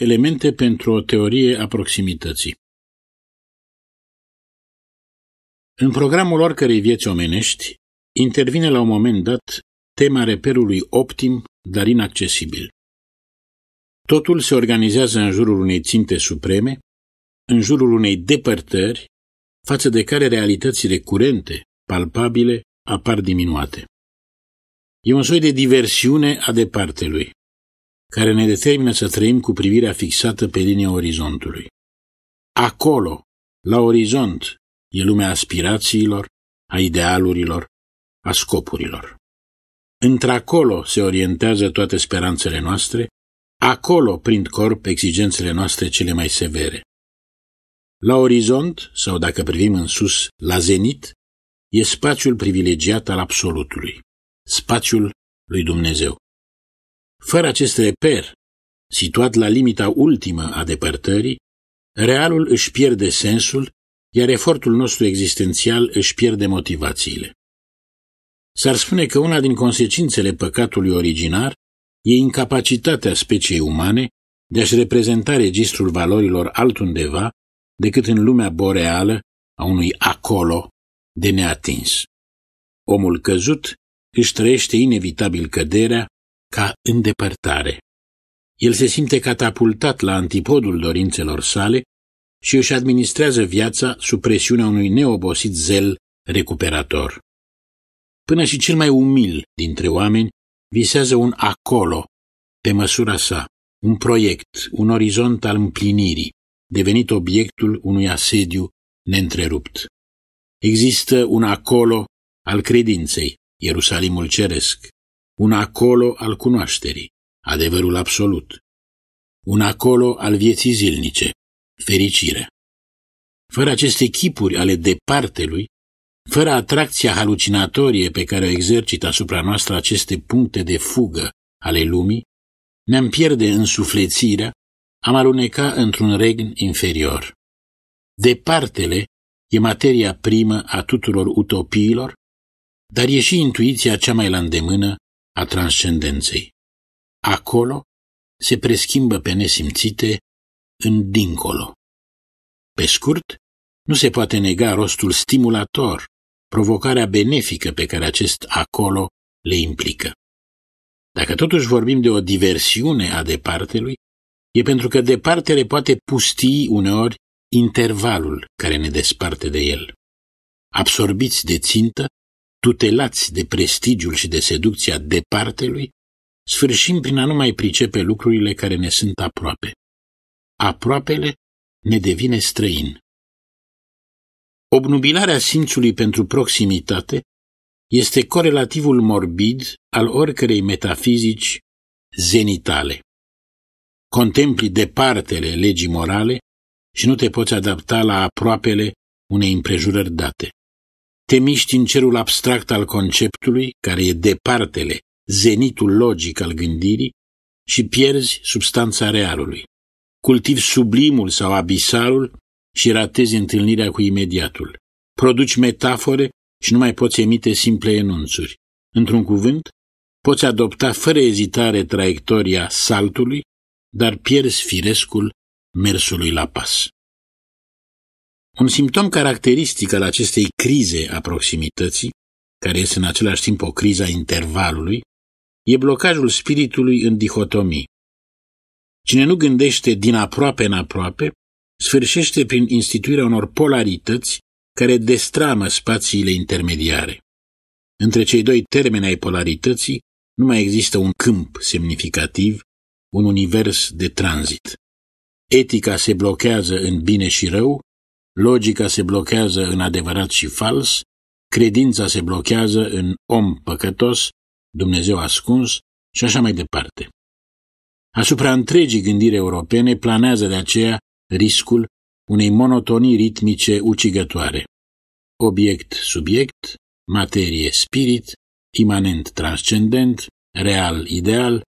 Elemente pentru o teorie a proximității În programul oricărei vieți omenești, intervine la un moment dat tema reperului optim, dar inaccesibil. Totul se organizează în jurul unei ținte supreme, în jurul unei depărtări, față de care realitățile curente, palpabile, apar diminuate. E un soi de diversiune a departelui, care ne determină să trăim cu privirea fixată pe linia orizontului. Acolo, la orizont, e lumea aspirațiilor, a idealurilor, a scopurilor. Într-acolo se orientează toate speranțele noastre, acolo prind corp exigențele noastre cele mai severe. La orizont, sau dacă privim în sus, la zenit, e spațiul privilegiat al absolutului, spațiul lui Dumnezeu. Fără acest reper, situat la limita ultimă a depărtării, realul își pierde sensul, iar efortul nostru existențial își pierde motivațiile. S-ar spune că una din consecințele păcatului originar e incapacitatea speciei umane de a-și reprezenta registrul valorilor altundeva decât în lumea boreală a unui acolo de neatins. Omul căzut își trăiește inevitabil căderea ca îndepărtare. El se simte catapultat la antipodul dorințelor sale și își administrează viața sub presiunea unui neobosit zel recuperator. Până și cel mai umil dintre oameni visează un acolo, pe măsura sa, un proiect, un orizont al împlinirii, devenit obiectul unui asediu neîntrerupt. Există un acolo al credinței, Ierusalimul Ceresc, un acolo al cunoașterii, adevărul absolut, un acolo al vieții zilnice, fericirea. Fără aceste chipuri ale departelui, fără atracția halucinatorie pe care o exercită asupra noastră aceste puncte de fugă ale lumii, ne-am pierde însuflețirea, am aluneca într-un regn inferior. Departele e materia primă a tuturor utopiilor, dar e și intuiția cea mai la îndemână a transcendenței. Acolo se preschimbă pe nesimțite în dincolo. Pe scurt, nu se poate nega rostul stimulator, provocarea benefică pe care acest acolo le implică. Dacă totuși vorbim de o diversiune a departelui, e pentru că departele poate pustii uneori intervalul care ne desparte de el. Absorbiți de țintă, tutelați de prestigiul și de seducția departelui, sfârșim prin a nu mai pricepe lucrurile care ne sunt aproape. Aproapele ne devine străin. Obnubilarea simțului pentru proximitate este corelativul morbid al oricărei metafizici zenitale. Contempli departele legii morale și nu te poți adapta la aproapele unei împrejurări date. Te miști în cerul abstract al conceptului, care e departele, zenitul logic al gândirii, și pierzi substanța realului. Cultivi sublimul sau abisalul și ratezi întâlnirea cu imediatul. Produci metafore și nu mai poți emite simple enunțuri. Într-un cuvânt, poți adopta fără ezitare traiectoria saltului, dar pierzi firescul mersului la pas. Un simptom caracteristic al acestei crize a proximității, care este în același timp o criză a intervalului, e blocajul spiritului în dihotomii. Cine nu gândește din aproape în aproape, sfârșește prin instituirea unor polarități care destramă spațiile intermediare. Între cei doi termeni ai polarității nu mai există un câmp semnificativ, un univers de tranzit. Etica se blochează în bine și rău, logica se blochează în adevărat și fals, credința se blochează în om păcătos, Dumnezeu ascuns și așa mai departe. Asupra întregii gândiri europene planează de aceea riscul unei monotonii ritmice ucigătoare. Obiect-subiect, materie-spirit, imanent transcendent, real-ideal,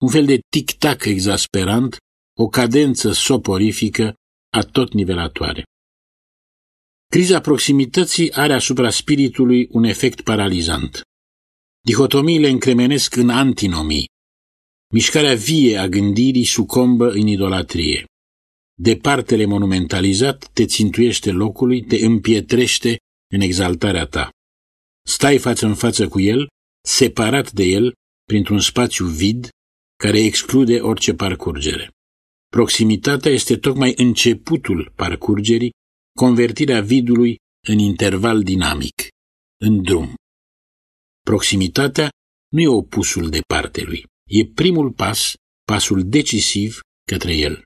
un fel de tic-tac exasperant, o cadență soporifică a tot nivelatoare. Criza proximității are asupra spiritului un efect paralizant. Dihotomiile încremenesc în antinomii. Mișcarea vie a gândirii sucombă în idolatrie. Departele monumentalizat te țintuiește locului, te împietrește în exaltarea ta. Stai față în față cu el, separat de el, printr-un spațiu vid, care exclude orice parcurgere. Proximitatea este tocmai începutul parcurgerii, convertirea vidului în interval dinamic, în drum. Proximitatea nu e opusul departelui, e primul pas, pasul decisiv către el.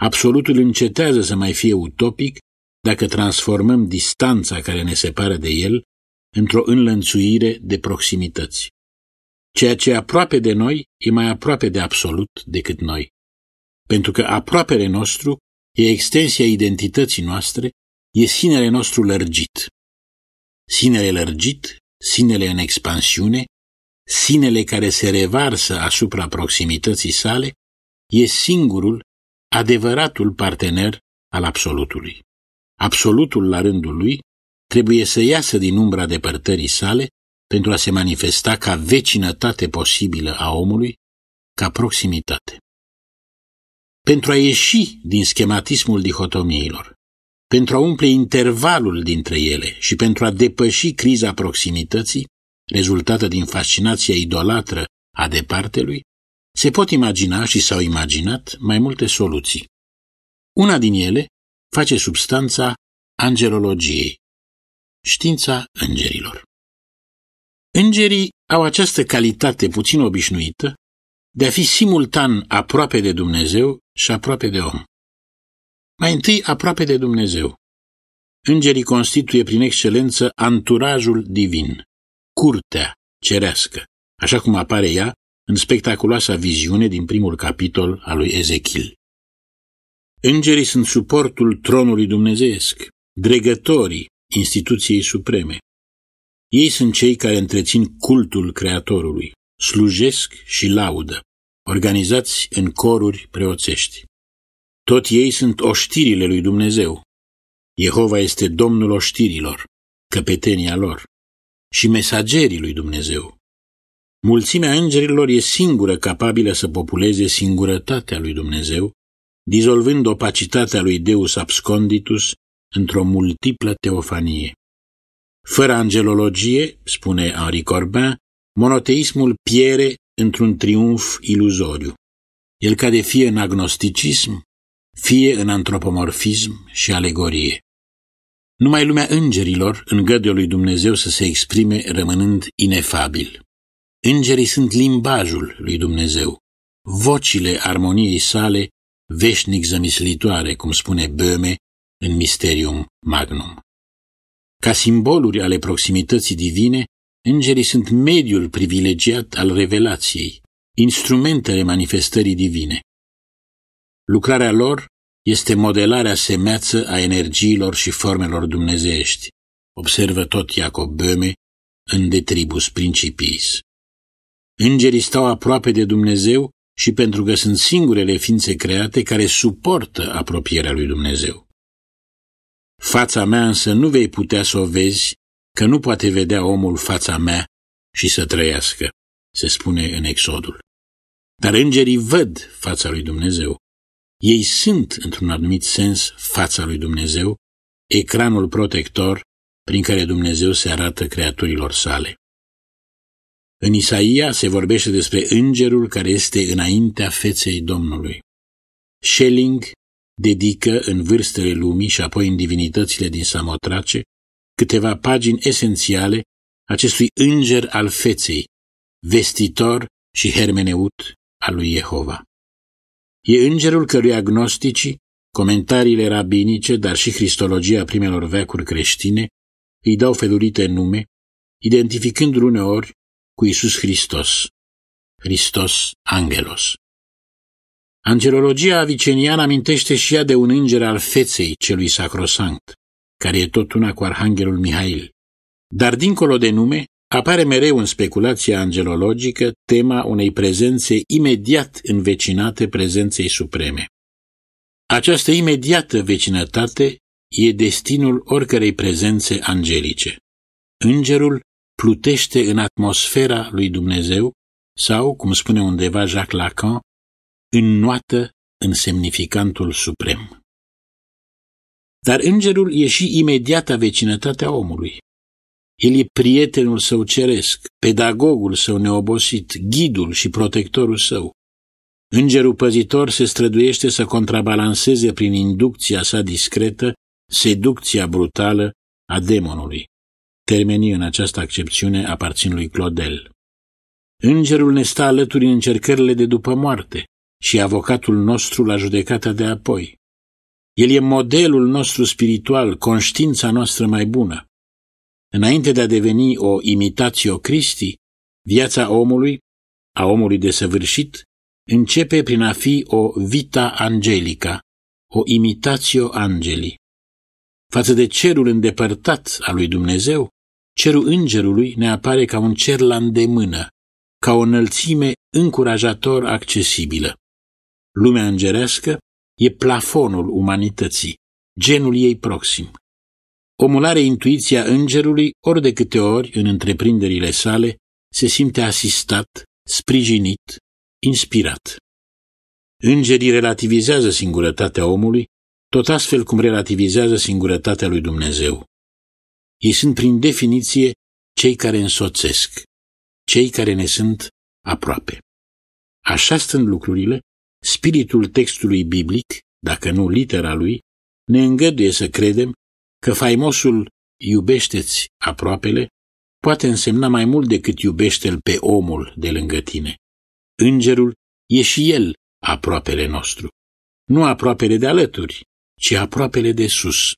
Absolutul încetează să mai fie utopic dacă transformăm distanța care ne separă de el într-o înlănțuire de proximități. Ceea ce e aproape de noi e mai aproape de absolut decât noi. Pentru că aproapele nostru e extensia identității noastre, e sinele nostru lărgit. Sinele lărgit, sinele în expansiune, sinele care se revarsă asupra proximității sale, e singurul, adevăratul partener al absolutului. Absolutul, la rândul lui, trebuie să iasă din umbra depărtării sale pentru a se manifesta ca vecinătate posibilă a omului, ca proximitate. Pentru a ieși din schematismul dihotomiilor, pentru a umple intervalul dintre ele și pentru a depăși criza proximității, rezultată din fascinația idolatră a departelui, se pot imagina și s-au imaginat mai multe soluții. Una din ele face substanța angelologiei, știința îngerilor. Îngerii au această calitate puțin obișnuită de a fi simultan aproape de Dumnezeu și aproape de om. Mai întâi aproape de Dumnezeu. Îngerii constituie prin excelență anturajul divin, curtea cerească, așa cum apare ea în spectaculoasa viziune din primul capitol al lui Ezechiel. Îngerii sunt suportul tronului dumnezeiesc, dregătorii instituției supreme. Ei sunt cei care întrețin cultul Creatorului, slujesc și laudă, organizați în coruri preoțești. Tot ei sunt oștirile lui Dumnezeu. Jehova este Domnul oștirilor, căpetenia lor, și mesagerii lui Dumnezeu. Mulțimea îngerilor e singură capabilă să populeze singurătatea lui Dumnezeu, dizolvând opacitatea lui Deus absconditus într-o multiplă teofanie. Fără angelologie, spune Henri Corbin, monoteismul piere într-un triumf iluzoriu. El cade fie în agnosticism, fie în antropomorfism și alegorie. Numai lumea îngerilor îngăduie lui Dumnezeu să se exprime rămânând inefabil. Îngerii sunt limbajul lui Dumnezeu, vocile armoniei sale veșnic zămislitoare, cum spune Böhme în Mysterium Magnum. Ca simboluri ale proximității divine, îngerii sunt mediul privilegiat al revelației, instrumentele manifestării divine. Lucrarea lor este modelarea semeață a energiilor și formelor dumnezeiești, observă tot Iacob Böhme în De Tribus Principiis. Îngerii stau aproape de Dumnezeu și pentru că sunt singurele ființe create care suportă apropierea lui Dumnezeu. Fața mea însă nu vei putea să o vezi, că nu poate vedea omul fața mea și să trăiască, se spune în Exodul. Dar îngerii văd fața lui Dumnezeu. Ei sunt, într-un anumit sens, fața lui Dumnezeu, ecranul protector prin care Dumnezeu se arată creaturilor sale. În Isaia se vorbește despre îngerul care este înaintea feței Domnului. Schelling dedică în vârstele lumii și apoi în divinitățile din Samotrace câteva pagini esențiale acestui înger al feței, vestitor și hermeneut al lui Jehova. E îngerul cărui agnosticii, comentariile rabinice, dar și cristologia primelor veacuri creștine îi dau felurite nume, identificându-l uneori cu Isus Hristos, Hristos Angelos. Angelologia aviceniană amintește și ea de un înger al feței celui sacrosanct, care e tot una cu Arhanghelul Mihail. Dar dincolo de nume, apare mereu în speculația angelologică tema unei prezențe imediat învecinate prezenței supreme. Această imediată vecinătate e destinul oricărei prezențe angelice. Îngerul plutește în atmosfera lui Dumnezeu, sau, cum spune undeva Jacques Lacan, înnoată în semnificantul suprem. Dar îngerul e și imediata vecinătatea omului. El e prietenul său ceresc, pedagogul său neobosit, ghidul și protectorul său. Îngerul păzitor se străduiește să contrabalanceze prin inducția sa discretă seducția brutală a demonului. Termenii în această accepțiune aparțin lui Clodel. Îngerul ne stă alături în încercările de după moarte și avocatul nostru la judecata de apoi. El e modelul nostru spiritual, conștiința noastră mai bună. Înainte de a deveni o imitatio Christi, viața omului, a omului desăvârșit, începe prin a fi o vita angelica, o imitatio angeli. Față de cerul îndepărtat al lui Dumnezeu, cerul îngerului ne apare ca un cer la îndemână, ca o înălțime încurajator accesibilă. Lumea îngerească e plafonul umanității, genul ei proxim. Omul are intuiția îngerului ori de câte ori, în întreprinderile sale, se simte asistat, sprijinit, inspirat. Îngerii relativizează singurătatea omului, tot astfel cum relativizează singurătatea lui Dumnezeu. Ei sunt prin definiție cei care însoțesc, cei care ne sunt aproape. Așa stând lucrurile, spiritul textului biblic, dacă nu litera lui, ne îngăduie să credem că faimosul iubește-ți aproapele poate însemna mai mult decât iubește-l pe omul de lângă tine. Îngerul e și el aproapele nostru, nu aproapele de alături, ci aproapele de sus.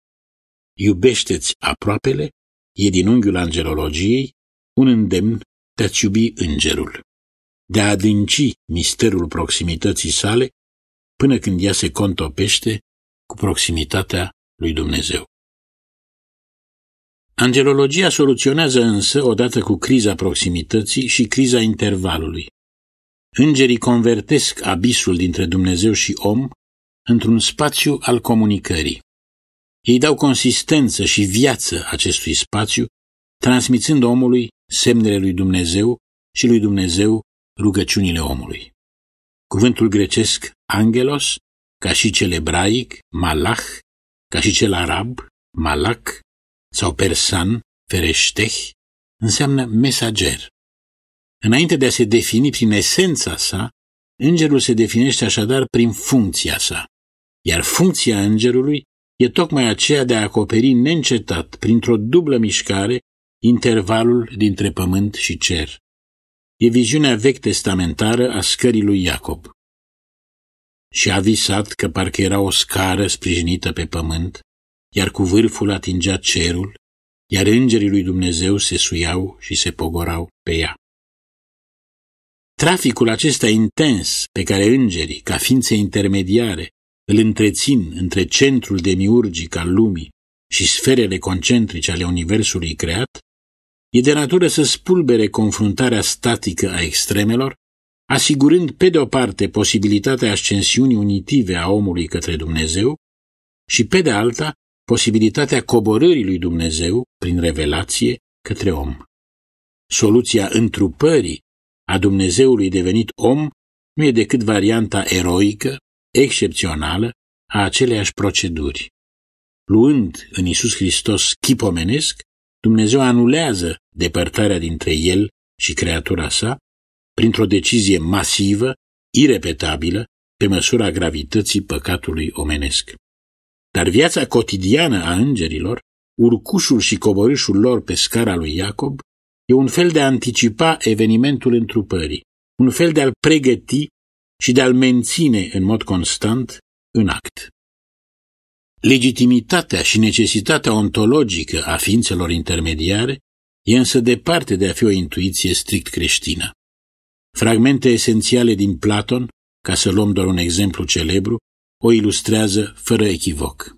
Iubește-ți aproapele e din unghiul angelologiei un îndemn de a-ți iubi îngerul, de a adânci misterul proximității sale până când ea se contopește cu proximitatea lui Dumnezeu. Angelologia soluționează însă, odată cu criza proximității și criza intervalului. Îngerii convertesc abisul dintre Dumnezeu și om într-un spațiu al comunicării. Ei dau consistență și viață acestui spațiu, transmițând omului semnele lui Dumnezeu și lui Dumnezeu rugăciunile omului. Cuvântul grecesc angelos, ca și cel ebraic, malach, ca și cel arab, malak, sau persan, fereșteh, înseamnă mesager. Înainte de a se defini prin esența sa, îngerul se definește așadar prin funcția sa, iar funcția îngerului e tocmai aceea de a acoperi neîncetat, printr-o dublă mișcare, intervalul dintre pământ și cer. E viziunea vechi testamentară a scării lui Iacob. Și a visat că parcă era o scară sprijinită pe pământ, iar cu vârful atingea cerul, iar îngerii lui Dumnezeu se suiau și se pogorau pe ea. Traficul acesta intens pe care îngerii, ca ființe intermediare, îl întrețin între centrul demiurgic al lumii și sferele concentrice ale universului creat, e de natură să spulbere confruntarea statică a extremelor, asigurând pe de o parte posibilitatea ascensiunii unitive a omului către Dumnezeu și pe de alta posibilitatea coborârii lui Dumnezeu prin revelație către om. Soluția întrupării a Dumnezeului devenit om nu e decât varianta eroică, excepțională, a aceleiași proceduri. Luând în Isus Hristos chip omenesc, Dumnezeu anulează depărtarea dintre El și creatura sa printr-o decizie masivă, irepetabilă, pe măsura gravității păcatului omenesc. Dar viața cotidiană a îngerilor, urcușul și coborâșul lor pe scara lui Iacob, e un fel de a anticipa evenimentul întrupării, un fel de a-l pregăti și de a-l menține în mod constant în act. Legitimitatea și necesitatea ontologică a ființelor intermediare e însă departe de a fi o intuiție strict creștină. Fragmente esențiale din Platon, ca să luăm doar un exemplu celebru, o ilustrează fără echivoc.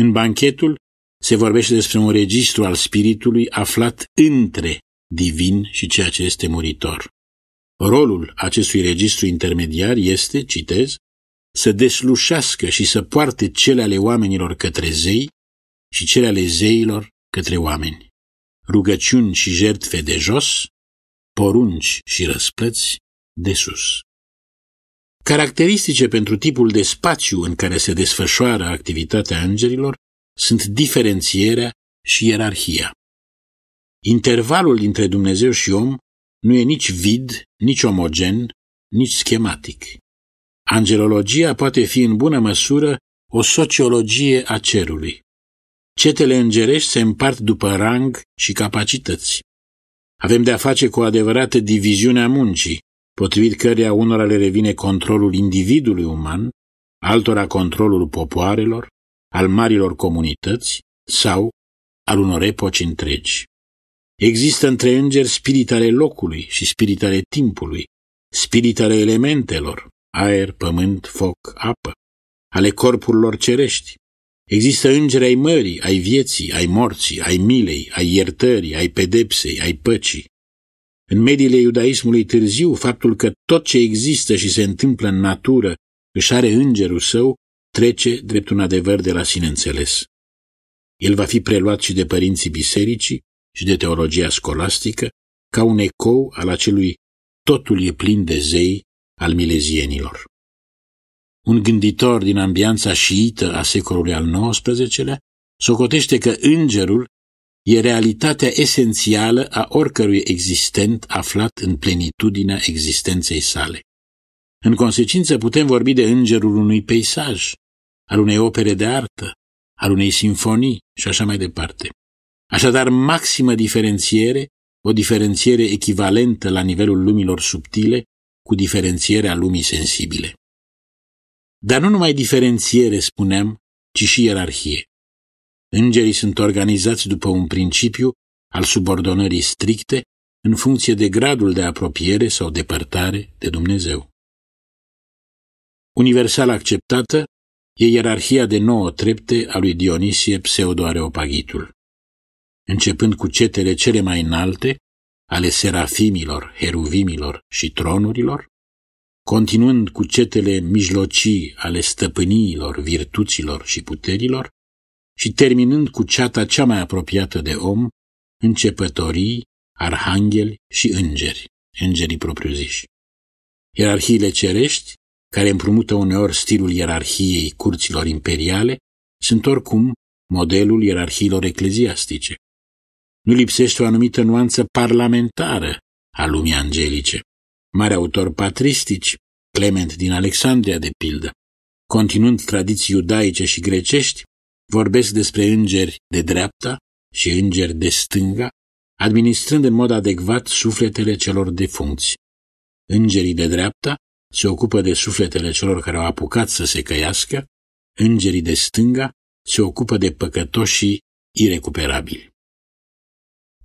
În banchetul se vorbește despre un registru al spiritului aflat între divin și ceea ce este muritor. Rolul acestui registru intermediar este, citez, să deslușească și să poarte cele ale oamenilor către zei și cele ale zeilor către oameni. Rugăciuni și jertfe de jos, porunci și răsplăți, de sus. Caracteristice pentru tipul de spațiu în care se desfășoară activitatea îngerilor sunt diferențierea și ierarhia. Intervalul dintre Dumnezeu și om nu e nici vid, nici omogen, nici schematic. Angelologia poate fi în bună măsură o sociologie a cerului. Cetele îngerești se împart după rang și capacități. Avem de a face cu o adevărată diviziune a muncii, potrivit căreia unora le revine controlul individului uman, altora controlul popoarelor, al marilor comunități sau al unor epoci întregi. Există între îngeri spirit ale locului și spirit ale timpului, spirit ale elementelor, aer, pământ, foc, apă, ale corpurilor cerești. Există îngeri ai mării, ai vieții, ai morții, ai milei, ai iertării, ai pedepsei, ai păcii. În mediile iudaismului târziu, faptul că tot ce există și se întâmplă în natură își are îngerul său, trece drept un adevăr de la sine înțeles. El va fi preluat și de părinții bisericii și de teologia scolastică ca un ecou al acelui totul e plin de zei al milezienilor. Un gânditor din ambianța șiită a secolului al XIX-lea socotește că îngerul e realitatea esențială a oricărui existent aflat în plenitudinea existenței sale. În consecință putem vorbi de îngerul unui peisaj, al unei opere de artă, al unei sinfonii și așa mai departe. Așadar, maximă diferențiere, o diferențiere echivalentă la nivelul lumilor subtile cu diferențierea lumii sensibile. Dar nu numai diferențiere, spuneam, ci și ierarhie. Îngerii sunt organizați după un principiu al subordonării stricte în funcție de gradul de apropiere sau depărtare de Dumnezeu. Universal acceptată e ierarhia de nouă trepte a lui Dionisie Pseudo-Areopagitul. Începând cu cetele cele mai înalte, ale serafimilor, heruvimilor și tronurilor, continuând cu cetele mijlocii ale stăpâniilor, virtuților și puterilor, și terminând cu ceata cea mai apropiată de om, începătorii, arhangheli și îngeri, îngerii propriu-ziși. Ierarhiile cerești, care împrumută uneori stilul ierarhiei curților imperiale, sunt oricum modelul ierarhiilor ecleziastice. Nu lipsește o anumită nuanță parlamentară a lumii angelice. Mari autori patristici, Clement din Alexandria de pildă, continuând tradiții iudaice și grecești, vorbesc despre îngeri de dreapta și îngeri de stânga, administrând în mod adecvat sufletele celor defuncți. Îngerii de dreapta se ocupă de sufletele celor care au apucat să se căiască, îngerii de stânga se ocupă de păcătoșii irecuperabili.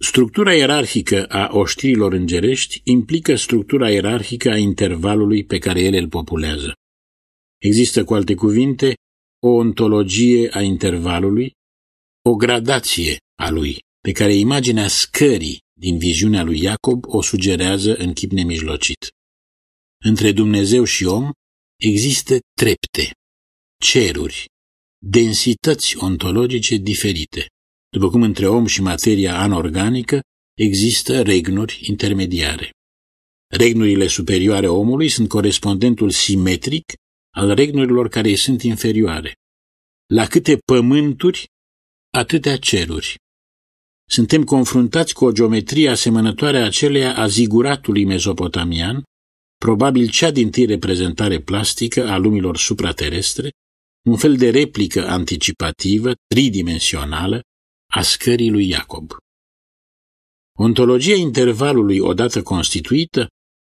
Structura ierarhică a oștirilor îngerești implică structura ierarhică a intervalului pe care ele îl populează. Există, cu alte cuvinte, o ontologie a intervalului, o gradație a lui, pe care imaginea scării din viziunea lui Iacob o sugerează în chip nemijlocit. Între Dumnezeu și om există trepte, ceruri, densități ontologice diferite, după cum între om și materia anorganică există regnuri intermediare. Regnurile superioare omului sunt corespondentul simetric al regnurilor care îi sunt inferioare. La câte pământuri, atâtea ceruri. Suntem confruntați cu o geometrie asemănătoare aceleia a ziguratului mezopotamian, probabil cea din tâi reprezentare plastică a lumilor supraterestre, un fel de replică anticipativă, tridimensională, a scării lui Iacob. Ontologia intervalului odată constituită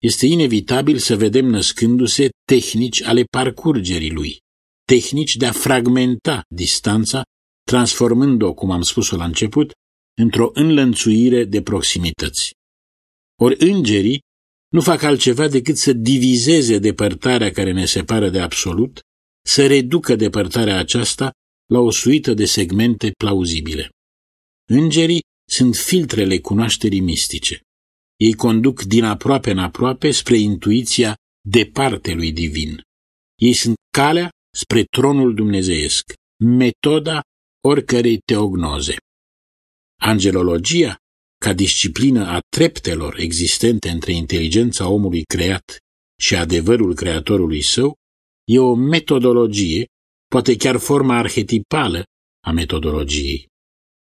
este inevitabil să vedem născându-se tehnici ale parcurgerii lui, tehnici de a fragmenta distanța, transformând-o, cum am spus-o la început, într-o înlănțuire de proximități. Ori îngerii nu fac altceva decât să divizeze depărtarea care ne separă de absolut, să reducă depărtarea aceasta la o suită de segmente plauzibile. Îngerii sunt filtrele cunoașterii mistice. Ei conduc din aproape în aproape spre intuiția lui divin. Ei sunt calea spre tronul dumnezeiesc, metoda oricărei teognoze. Angelologia, ca disciplină a treptelor existente între inteligența omului creat și adevărul creatorului său e o metodologie, poate chiar forma arhetipală a metodologiei.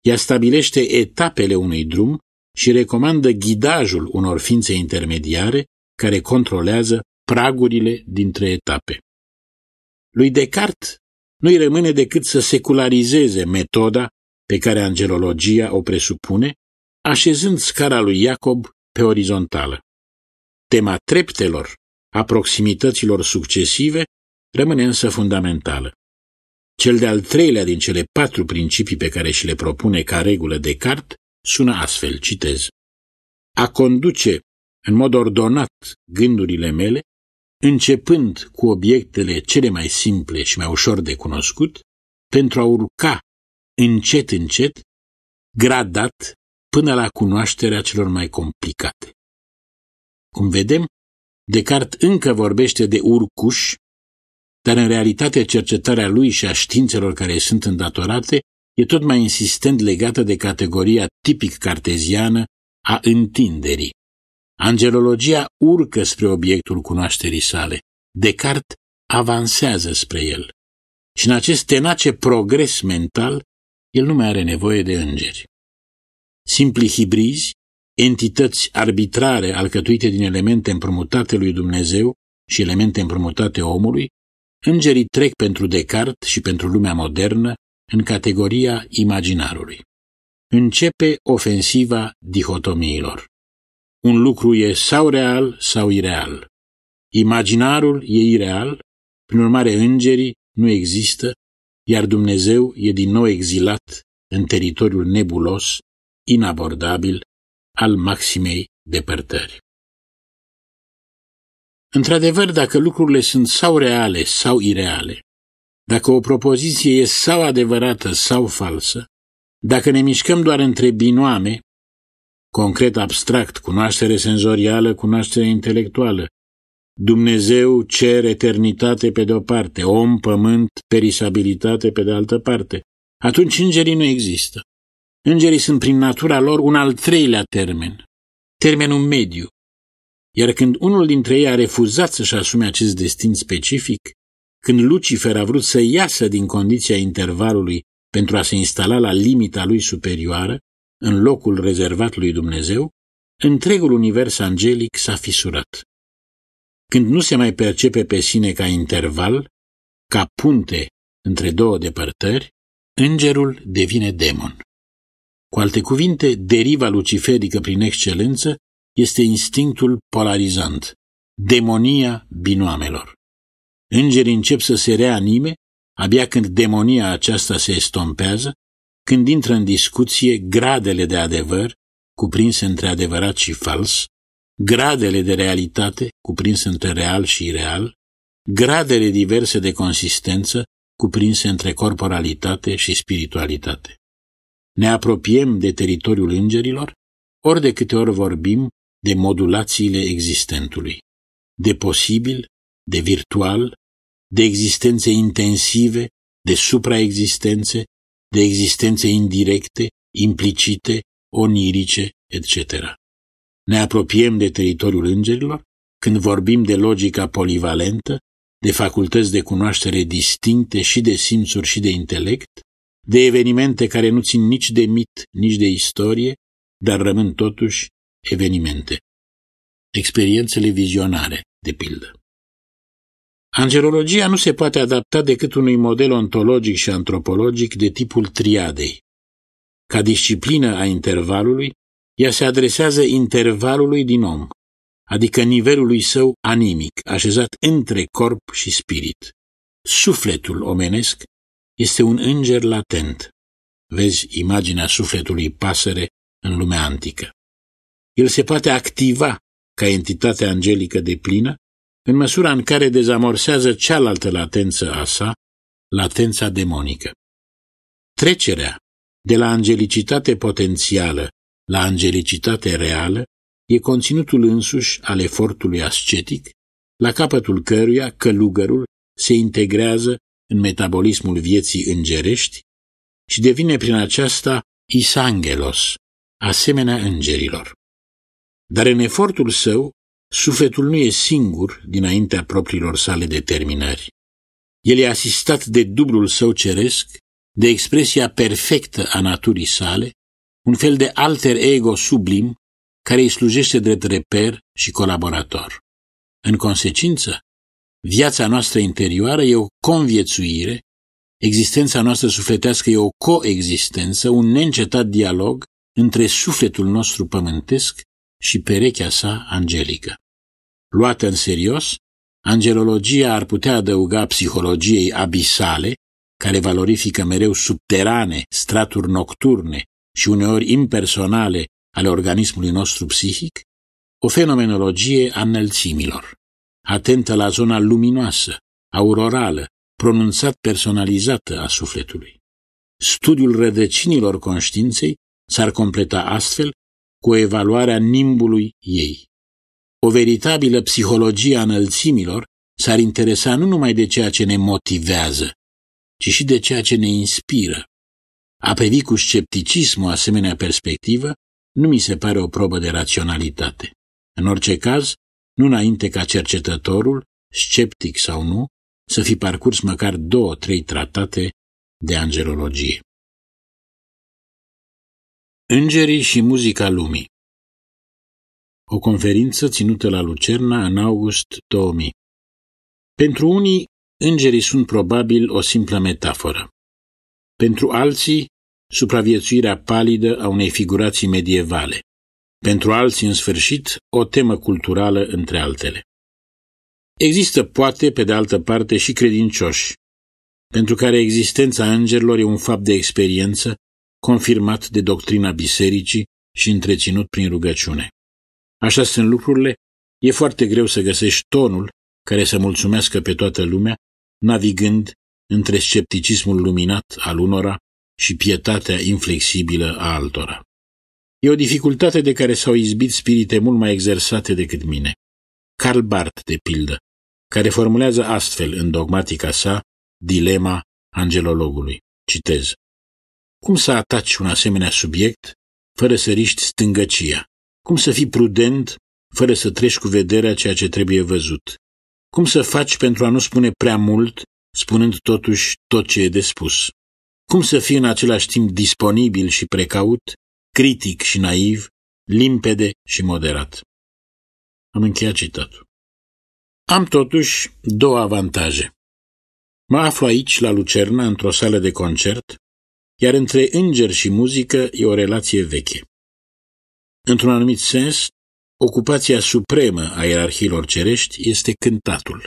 Ea stabilește etapele unui drum și recomandă ghidajul unor ființe intermediare care controlează pragurile dintre etape. Lui Descartes nu-i rămâne decât să secularizeze metoda pe care angelologia o presupune, așezând scara lui Iacob pe orizontală. Tema treptelor, a proximităților succesive, rămâne însă fundamentală. Cel de-al treilea din cele patru principii pe care și le propune ca regulă Descartes sună astfel, citez. A conduce în mod ordonat gândurile mele, începând cu obiectele cele mai simple și mai ușor de cunoscut, pentru a urca încet, încet, gradat, până la cunoașterea celor mai complicate. Cum vedem, Descartes încă vorbește de urcuș, dar în realitate cercetarea lui și a științelor care îi sunt îndatorate e tot mai insistent legată de categoria tipic carteziană a întinderii. Angelologia urcă spre obiectul cunoașterii sale. Descartes avansează spre el. Și în acest tenace progres mental, el nu mai are nevoie de îngeri. Simpli hibrizi, entități arbitrare alcătuite din elemente împrumutate lui Dumnezeu și elemente împrumutate omului, îngerii trec pentru Descartes și pentru lumea modernă în categoria imaginarului. Începe ofensiva dihotomiilor. Un lucru e sau real sau ireal. Imaginarul e ireal, prin urmare îngerii nu există, iar Dumnezeu e din nou exilat în teritoriul nebulos, inabordabil, al maximei depărtări. Într-adevăr, dacă lucrurile sunt sau reale sau ireale, dacă o propoziție e sau adevărată sau falsă, dacă ne mișcăm doar între binoame, concret abstract, cunoaștere senzorială, cunoaștere intelectuală, Dumnezeu, cer, eternitate pe de-o parte, om, pământ, perisabilitate pe de altă parte, atunci îngerii nu există. Îngerii sunt prin natura lor un al treilea termen, termenul mediu. Iar când unul dintre ei a refuzat să-și asume acest destin specific, când Lucifer a vrut să iasă din condiția intervalului pentru a se instala la limita lui superioară, în locul rezervat lui Dumnezeu, întregul univers angelic s-a fisurat. Când nu se mai percepe pe sine ca interval, ca punte între două depărtări, îngerul devine demon. Cu alte cuvinte, deriva luciferică prin excelență este instinctul polarizant, demonia binoamelor. Îngerii încep să se reanime abia când demonia aceasta se estompează, când intră în discuție gradele de adevăr cuprinse între adevărat și fals, gradele de realitate cuprinse între real și ireal, gradele diverse de consistență cuprinse între corporalitate și spiritualitate. Ne apropiem de teritoriul îngerilor, ori de câte ori vorbim de modulațiile existentului, de posibil, de virtual, de existențe intensive, de supraexistențe, de existențe indirecte, implicite, onirice, etc. Ne apropiem de teritoriul îngerilor când vorbim de logica polivalentă, de facultăți de cunoaștere distincte și de simțuri și de intelect, de evenimente care nu țin nici de mit, nici de istorie, dar rămân totuși evenimente. Experiențele vizionare, de pildă. Angelologia nu se poate adapta decât unui model ontologic și antropologic de tipul triadei. Ca disciplină a intervalului, ea se adresează intervalului din om, adică nivelului său animic, așezat între corp și spirit. Sufletul omenesc este un înger latent. Vezi imaginea sufletului pasăre în lumea antică. El se poate activa ca entitate angelică de plină în măsura în care dezamorsează cealaltă latență a sa, latența demonică. Trecerea de la angelicitate potențială la angelicitate reală e conținutul însuși al efortului ascetic, la capătul căruia călugărul se integrează în metabolismul vieții îngerești și devine prin aceasta isangelos, asemenea îngerilor. Dar în efortul său, sufletul nu e singur dinaintea propriilor sale determinări. El e asistat de dublul său ceresc, de expresia perfectă a naturii sale, un fel de alter ego sublim care îi slujește drept reper și colaborator. În consecință, viața noastră interioară e o conviețuire, existența noastră sufletească e o coexistență, un neîncetat dialog între sufletul nostru pământesc și perechea sa angelică. Luată în serios, angelologia ar putea adăuga psihologiei abisale, care valorifică mereu subterane, straturi nocturne și uneori impersonale ale organismului nostru psihic, o fenomenologie a înălțimilor, atentă la zona luminoasă, aurorală, pronunțat personalizată a sufletului. Studiul rădăcinilor conștiinței s-ar completa astfel cu evaluarea nimbului ei. O veritabilă psihologie a înălțimilor s-ar interesa nu numai de ceea ce ne motivează, ci și de ceea ce ne inspiră. A privi cu scepticism o asemenea perspectivă nu mi se pare o probă de raționalitate. În orice caz, nu înainte ca cercetătorul, sceptic sau nu, să fi parcurs măcar două, trei tratate de angelologie. Îngerii și muzica lumii O conferință ținută la Lucerna în august 2000 Pentru unii, îngerii sunt probabil o simplă metaforă. Pentru alții, supraviețuirea palidă a unei figurații medievale. Pentru alții, în sfârșit, o temă culturală între altele. Există, poate, pe de altă parte, și credincioși, pentru care existența îngerilor e un fapt de experiență, confirmat de doctrina bisericii și întreținut prin rugăciune. Așa sunt lucrurile, e foarte greu să găsești tonul care să mulțumească pe toată lumea, navigând între scepticismul luminat al unora și pietatea inflexibilă a altora. E o dificultate de care s-au izbit spirite mult mai exersate decât mine. Karl Barth, de pildă, care formulează astfel în dogmatica sa dilema angelologului. Citez. Cum să ataci un asemenea subiect fără să riști stângăcia? Cum să fii prudent fără să treci cu vederea ceea ce trebuie văzut? Cum să faci pentru a nu spune prea mult, spunând totuși tot ce e de spus? Cum să fii în același timp disponibil și precaut, critic și naiv, limpede și moderat? Am încheiat citatul. Am totuși două avantaje. Mă aflu aici, la Lucerna, într-o sală de concert, iar între înger și muzică e o relație veche. Într-un anumit sens, ocupația supremă a ierarhiilor cerești este cântatul.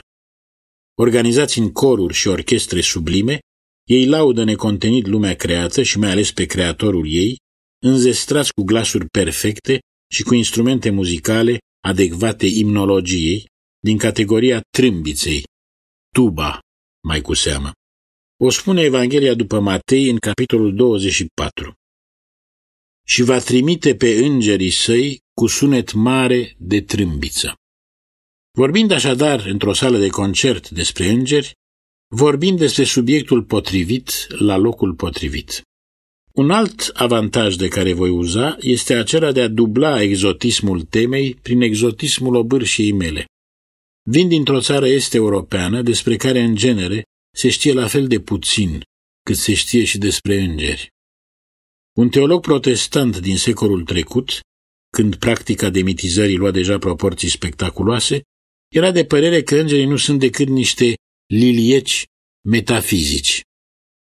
Organizați în coruri și orchestre sublime, ei laudă necontenit lumea creată și mai ales pe creatorul ei, înzestrați cu glasuri perfecte și cu instrumente muzicale adecvate imnologiei, din categoria trâmbiței, tuba, mai cu seamă. O spune Evanghelia după Matei în capitolul 24. Și va trimite pe îngerii săi cu sunet mare de trâmbiță. Vorbind așadar într-o sală de concert despre îngeri, vorbim despre subiectul potrivit la locul potrivit. Un alt avantaj de care voi uza este acela de a dubla exotismul temei prin exotismul obârșiei mele. Vin dintr-o țară este europeană despre care, în genere, se știe la fel de puțin cât se știe și despre îngeri. Un teolog protestant din secolul trecut, când practica demitizării lua deja proporții spectaculoase, era de părere că îngerii nu sunt decât niște lilieci metafizici.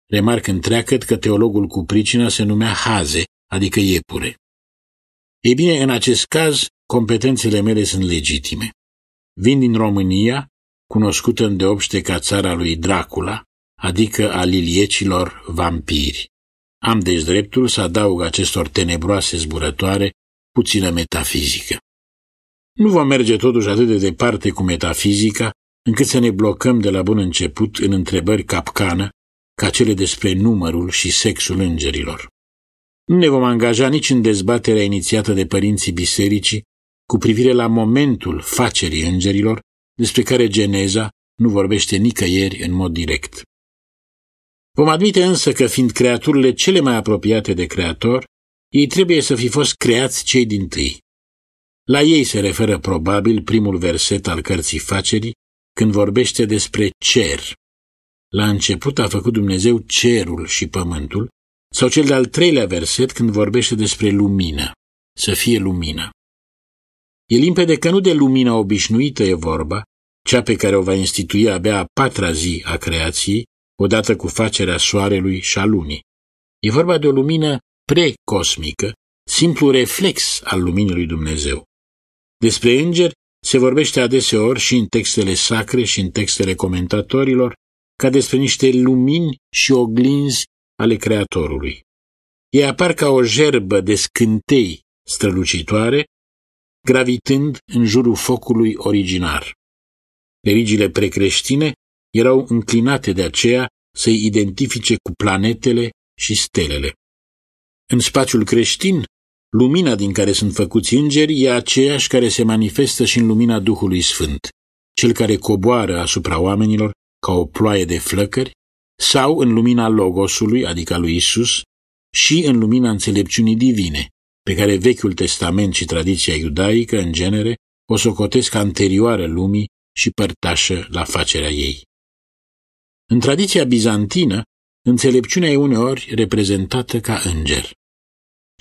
Remarc întreagăt că teologul cu pricina se numea Haze, adică iepure. Ei bine, în acest caz, competențele mele sunt legitime. Vin din România, cunoscută îndeopște ca țara lui Dracula, adică a liliecilor vampiri. Am deci dreptul să adaug acestor tenebroase zburătoare puțină metafizică. Nu vom merge totuși atât de departe cu metafizica, încât să ne blocăm de la bun început în întrebări capcană, ca cele despre numărul și sexul îngerilor. Nu ne vom angaja nici în dezbaterea inițiată de părinții bisericii cu privire la momentul facerii îngerilor, despre care Geneza nu vorbește nicăieri în mod direct. Vom admite însă că, fiind creaturile cele mai apropiate de Creator, ei trebuie să fi fost creați cei din tâi. La ei se referă probabil primul verset al cărții facerii, când vorbește despre cer. La început a făcut Dumnezeu cerul și pământul, sau cel de-al treilea verset când vorbește despre lumină, să fie lumină. E limpede că nu de lumina obișnuită e vorba, cea pe care o va institui abia a patra zi a creației, odată cu facerea soarelui și a lunii. E vorba de o lumină precosmică, simplu reflex al luminii lui Dumnezeu. Despre îngeri se vorbește adeseori și în textele sacre și în textele comentatorilor ca despre niște lumini și oglinzi ale Creatorului. Ei apar ca o gerbă de scântei strălucitoare, gravitând în jurul focului originar. Religiile precreștine erau înclinate de aceea să-i identifice cu planetele și stelele. În spațiul creștin, lumina din care sunt făcuți îngeri e aceeași care se manifestă și în lumina Duhului Sfânt, cel care coboară asupra oamenilor ca o ploaie de flăcări, sau în lumina Logosului, adică lui Isus, și în lumina înțelepciunii divine, pe care Vechiul Testament și tradiția iudaică, în genere, o socotesc anterioară lumii și părtașă la facerea ei. În tradiția bizantină, înțelepciunea e uneori reprezentată ca înger.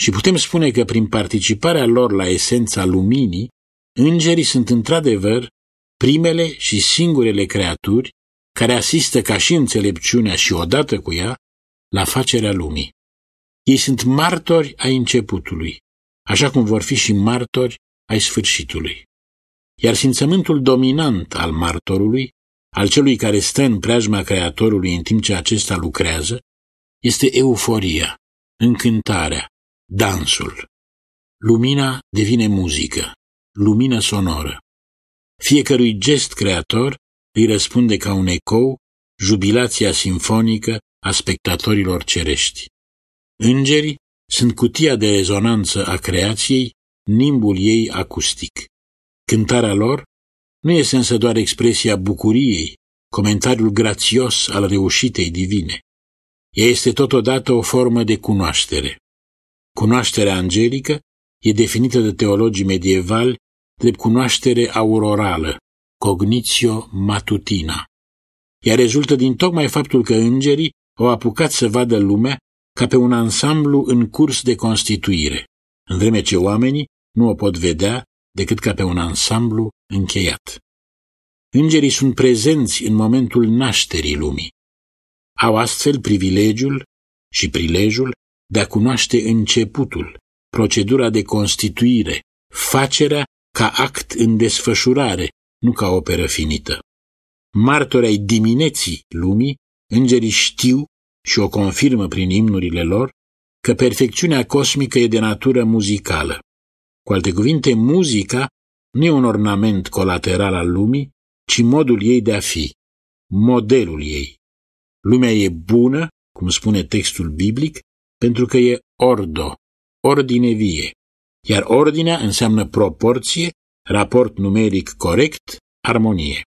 Și putem spune că prin participarea lor la esența luminii, îngerii sunt într-adevăr primele și singurele creaturi care asistă ca și înțelepciunea și odată cu ea la facerea lumii. Ei sunt martori ai începutului, așa cum vor fi și martori ai sfârșitului. Iar simțământul dominant al martorului, al celui care stă în preajma Creatorului în timp ce acesta lucrează, este euforia, încântarea, dansul. Lumina devine muzică, lumină sonoră. Fiecărui gest creator îi răspunde ca un ecou jubilația simfonică a spectatorilor cerești. Îngerii sunt cutia de rezonanță a creației, nimbul ei acustic. Cântarea lor nu este însă doar expresia bucuriei, comentariul grațios al reușitei divine. Ea este totodată o formă de cunoaștere. Cunoașterea angelică e definită de teologii medievali drept cunoaștere aurorală, cognitio matutina. Ea rezultă din tocmai faptul că îngerii au apucat să vadă lumea ca pe un ansamblu în curs de constituire, în vreme ce oamenii nu o pot vedea decât ca pe un ansamblu încheiat. Îngerii sunt prezenți în momentul nașterii lumii. Au astfel privilegiul și prilejul de a cunoaște începutul, procedura de constituire, facerea ca act în desfășurare, nu ca operă finită. Martori ai dimineții lumii, îngerii știu și o confirmă prin imnurile lor că perfecțiunea cosmică e de natură muzicală. Cu alte cuvinte, muzica nu e un ornament colateral al lumii, ci modul ei de a fi, modelul ei. Lumea e bună, cum spune textul biblic, pentru că e ordo, ordine vie, iar ordinea înseamnă proporție, raport numeric corect, armonie.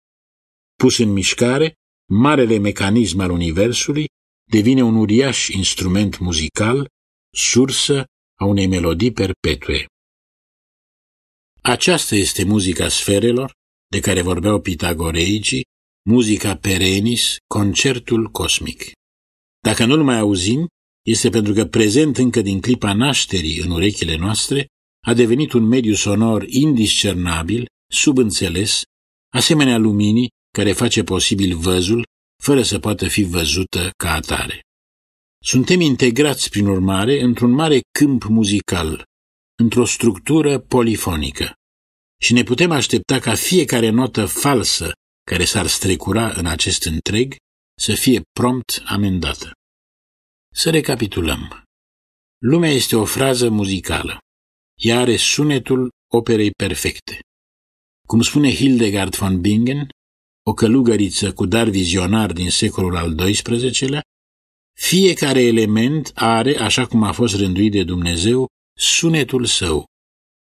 Pus în mișcare, marele mecanism al Universului devine un uriaș instrument muzical, sursă a unei melodii perpetue. Aceasta este muzica sferelor, de care vorbeau pitagoreicii, muzica perenis, concertul cosmic. Dacă nu-l mai auzim, este pentru că prezent încă din clipa nașterii în urechile noastre, a devenit un mediu sonor indiscernabil, subînțeles, asemenea luminii care face posibil văzul, fără să poată fi văzută ca atare. Suntem integrați, prin urmare, într-un mare câmp muzical, într-o structură polifonică. Și ne putem aștepta ca fiecare notă falsă care s-ar strecura în acest întreg să fie prompt amendată. Să recapitulăm. Lumea este o frază muzicală. Ea are sunetul operei perfecte. Cum spune Hildegard von Bingen, o călugăriță cu dar vizionar din secolul al XII-lea, fiecare element are, așa cum a fost rânduit de Dumnezeu, sunetul său.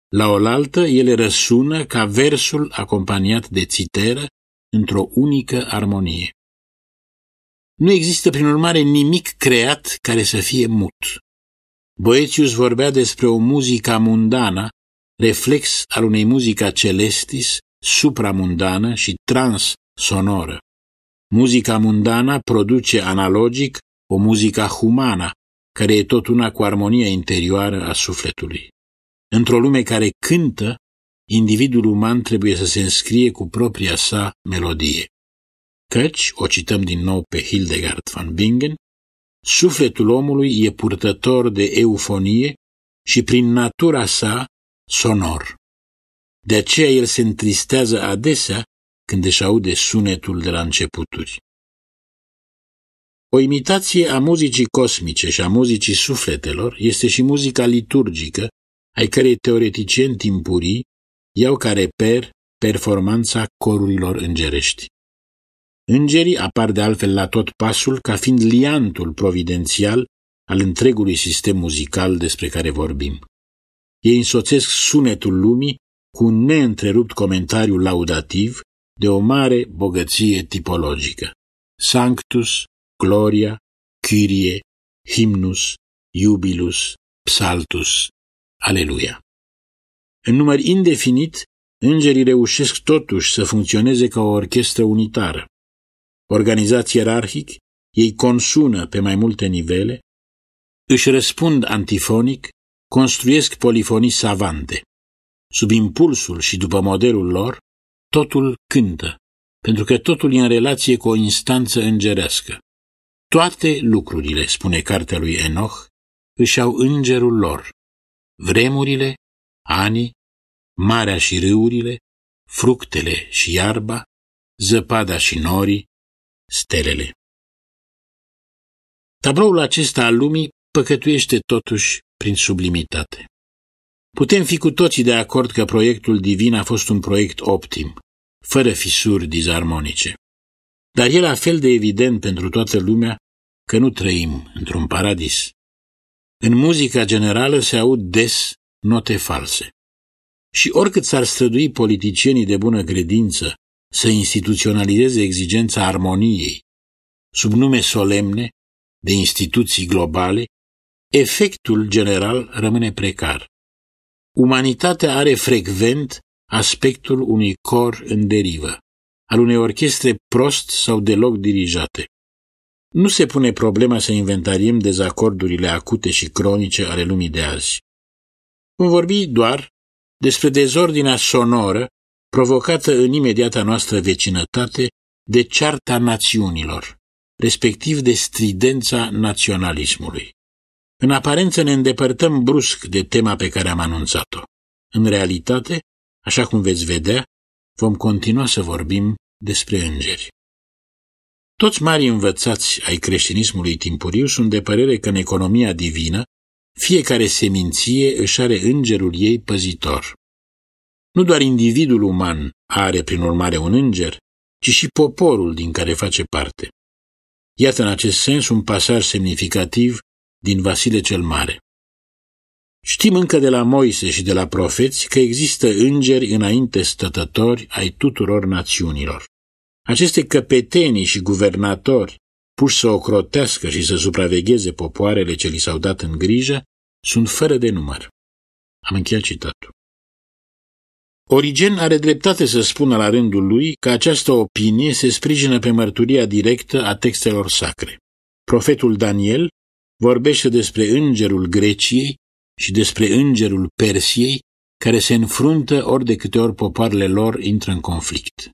La oaltă, ele răsună ca versul acompaniat de țiteră într-o unică armonie. Nu există, prin urmare, nimic creat care să fie mut. Boetius vorbea despre o muzică mundană reflex al unei muzica celestis, supramundană și transsonoră. Muzica mundana produce analogic o muzica humana, care e tot una cu armonia interioară a sufletului. Într-o lume care cântă, individul uman trebuie să se înscrie cu propria sa melodie. Căci, o cităm din nou pe Hildegard van Bingen, sufletul omului e purtător de eufonie și prin natura sa sonor. De aceea el se întristează adesea când își aude sunetul de la începuturi. O imitație a muzicii cosmice și a muzicii sufletelor este și muzica liturgică, ai cărei teoreticieni timpurii iau ca reper performanța corurilor îngerești. Îngerii apar de altfel la tot pasul ca fiind liantul providențial al întregului sistem muzical despre care vorbim. Ei însoțesc sunetul lumii cu un neîntrerupt comentariu laudativ de o mare bogăție tipologică. Sanctus, Gloria, Kyrie, Hymnus, Jubilus, Psaltus, Aleluia. În număr indefinit, îngerii reușesc totuși să funcționeze ca o orchestră unitară. Organizați ierarhic, ei consună pe mai multe nivele, își răspund antifonic, construiesc polifonii savante. Sub impulsul și după modelul lor, totul cântă, pentru că totul e în relație cu o instanță îngerească. Toate lucrurile, spune cartea lui Enoch, își au îngerul lor. Vremurile, anii, marea și râurile, fructele și iarba, zăpada și norii, stelele. Tabloul acesta al lumii păcătuiește totuși prin sublimitate. Putem fi cu toții de acord că proiectul divin a fost un proiect optim, fără fisuri dizarmonice. Dar e la fel de evident pentru toată lumea că nu trăim într-un paradis. În muzica generală se aud des note false. Și oricât s-ar strădui politicienii de bună credință să instituționalizeze exigența armoniei sub nume solemne de instituții globale, efectul general rămâne precar. Umanitatea are frecvent aspectul unui cor în derivă, al unei orchestre prost sau deloc dirijate. Nu se pune problema să inventariem dezacordurile acute și cronice ale lumii de azi. Vom vorbi doar despre dezordinea sonoră provocată în imediata noastră vecinătate de cearta națiunilor, respectiv de stridența naționalismului. În aparență ne îndepărtăm brusc de tema pe care am anunțat-o. În realitate, așa cum veți vedea, vom continua să vorbim despre îngeri. Toți mari învățați ai creștinismului timpuriu sunt de părere că în economia divină fiecare seminție își are îngerul ei păzitor. Nu doar individul uman are prin urmare un înger, ci și poporul din care face parte. Iată în acest sens un pasaj semnificativ din Vasile cel Mare. Știm încă de la Moise și de la profeți că există îngeri înainte stătători ai tuturor națiunilor. Aceste căpetenii și guvernatori, puși să ocrotească și să supravegheze popoarele ce li s-au dat în grijă, sunt fără de număr. Am încheiat citatul. Origen are dreptate să spună la rândul lui că această opinie se sprijină pe mărturia directă a textelor sacre. Profetul Daniel vorbește despre îngerul Greciei și despre îngerul Persiei, care se înfruntă ori de câte ori popoarele lor intră în conflict.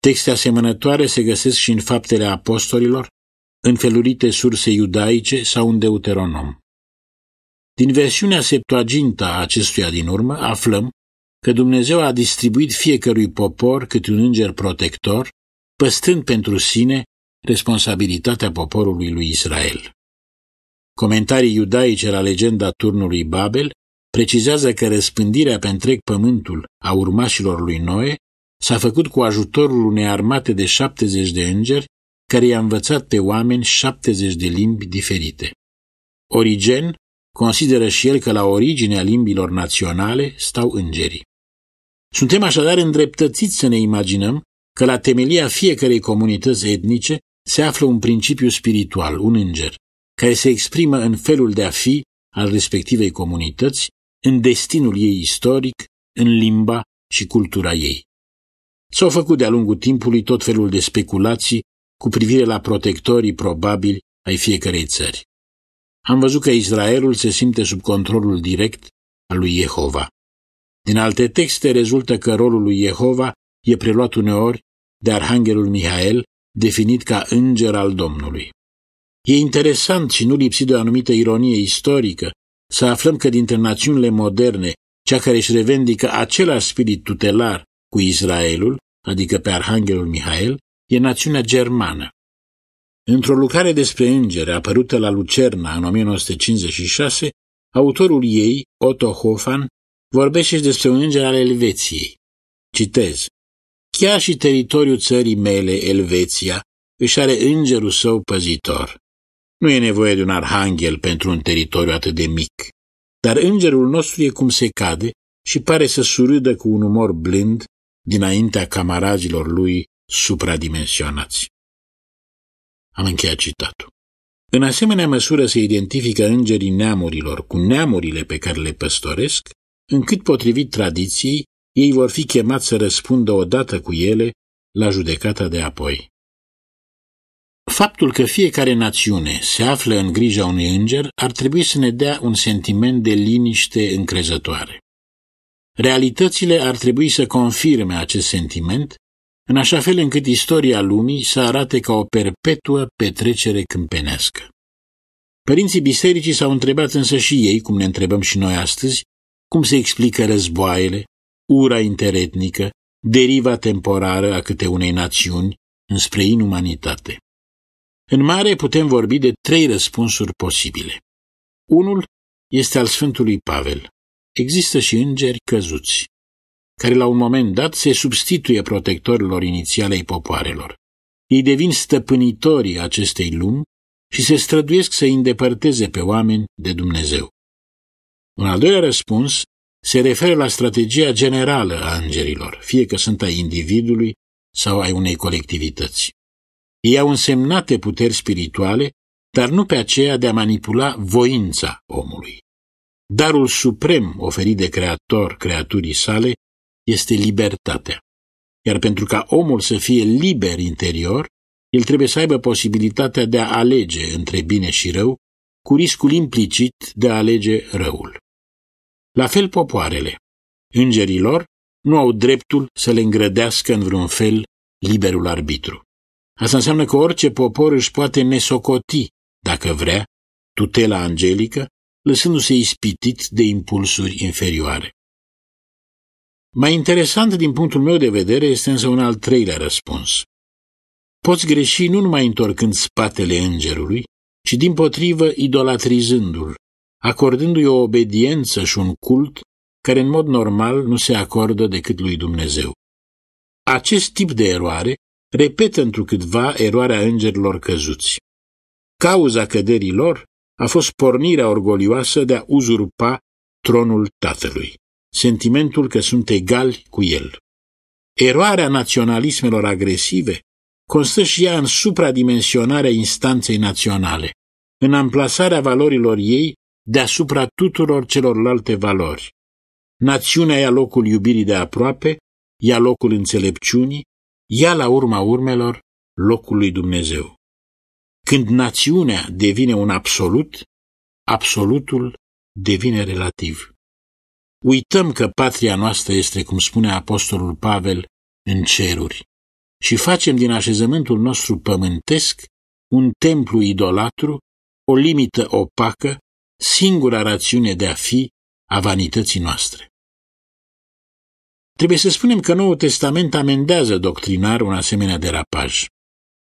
Texte asemănătoare se găsesc și în faptele apostolilor, în felurite surse iudaice sau în Deuteronom. Din versiunea Septuaginta a acestuia din urmă aflăm că Dumnezeu a distribuit fiecărui popor câte un înger protector, păstrând pentru sine responsabilitatea poporului lui Israel. Comentarii iudaice la legenda turnului Babel precizează că răspândirea pe întreg pământul a urmașilor lui Noe s-a făcut cu ajutorul unei armate de 70 de îngeri care i-a învățat pe oameni 70 de limbi diferite. Origen consideră și el că la originea limbilor naționale stau îngerii. Suntem așadar îndreptățiți să ne imaginăm că la temelia fiecărei comunități etnice se află un principiu spiritual, un înger, care se exprimă în felul de a fi al respectivei comunități în destinul ei istoric, în limba și cultura ei. S-au făcut de-a lungul timpului tot felul de speculații cu privire la protectorii probabili ai fiecărei țări. Am văzut că Israelul se simte sub controlul direct al lui Jehova. Din alte texte rezultă că rolul lui Jehova e preluat uneori de Arhanghelul Mihael, definit ca înger al Domnului. E interesant și nu lipsit de o anumită ironie istorică să aflăm că dintre națiunile moderne, cea care își revendică același spirit tutelar cu Israelul, adică pe Arhanghelul Mihael, e națiunea germană. Într-o lucrare despre îngeri apărută la Lucerna în 1956, autorul ei, Otto Hoffan, vorbește și despre un înger al Elveției. Citez. Chiar și teritoriul țării mele, Elveția, își are îngerul său păzitor. Nu e nevoie de un arhanghel pentru un teritoriu atât de mic, dar îngerul nostru e cum se cade și pare să surâdă cu un umor blând dinaintea camarazilor lui supradimensionați. Am încheiat citatul. În asemenea măsură se identifică îngerii neamurilor cu neamurile pe care le păstoresc, încât, potrivit tradiției, ei vor fi chemați să răspundă odată cu ele la judecata de apoi. Faptul că fiecare națiune se află în grija unui înger ar trebui să ne dea un sentiment de liniște încrezătoare. Realitățile ar trebui să confirme acest sentiment, în așa fel încât istoria lumii să arate ca o perpetuă petrecere câmpenească. Părinții bisericii s-au întrebat însă și ei, cum ne întrebăm și noi astăzi, cum se explică războaiele, ura interetnică, deriva temporară a câte unei națiuni înspre inumanitate. În mare putem vorbi de trei răspunsuri posibile. Unul este al Sfântului Pavel. Există și îngeri căzuți, care la un moment dat se substituie protectorilor inițiale ai popoarelor. Ei devin stăpânitorii acestei lumi și se străduiesc să îndepărteze pe oameni de Dumnezeu. Un al doilea răspuns se referă la strategia generală a îngerilor, fie că sunt ai individului sau ai unei colectivități. Ei au însemnate puteri spirituale, dar nu pe aceea de a manipula voința omului. Darul suprem oferit de Creator creaturii sale este libertatea. Iar pentru ca omul să fie liber interior, el trebuie să aibă posibilitatea de a alege între bine și rău, cu riscul implicit de a alege răul. La fel popoarele. Îngerii lor nu au dreptul să le îngrădească în vreun fel liberul arbitru. Asta înseamnă că orice popor își poate nesocoti, dacă vrea, tutela angelică, lăsându-se ispitit de impulsuri inferioare. Mai interesant din punctul meu de vedere este însă un al treilea răspuns. Poți greși nu numai întorcând spatele îngerului, ci din potrivă idolatrizându-l, acordându-i o obediență și un cult care în mod normal nu se acordă decât lui Dumnezeu. Acest tip de eroare repetă întrucâtva eroarea îngerilor căzuți. Cauza căderii lor a fost pornirea orgolioasă de a uzurpa tronul tatălui, sentimentul că sunt egali cu el. Eroarea naționalismelor agresive constă și ea în supradimensionarea instanței naționale, în amplasarea valorilor ei deasupra tuturor celorlalte valori. Națiunea ia locul iubirii de aproape, ia locul înțelepciunii, ia la urma urmelor locul lui Dumnezeu. Când națiunea devine un absolut, absolutul devine relativ. Uităm că patria noastră este, cum spune apostolul Pavel, în ceruri și facem din așezământul nostru pământesc un templu idolatru, o limită opacă, singura rațiune de a fi a vanității noastre. Trebuie să spunem că Noul Testament amendează doctrinar un asemenea derapaj.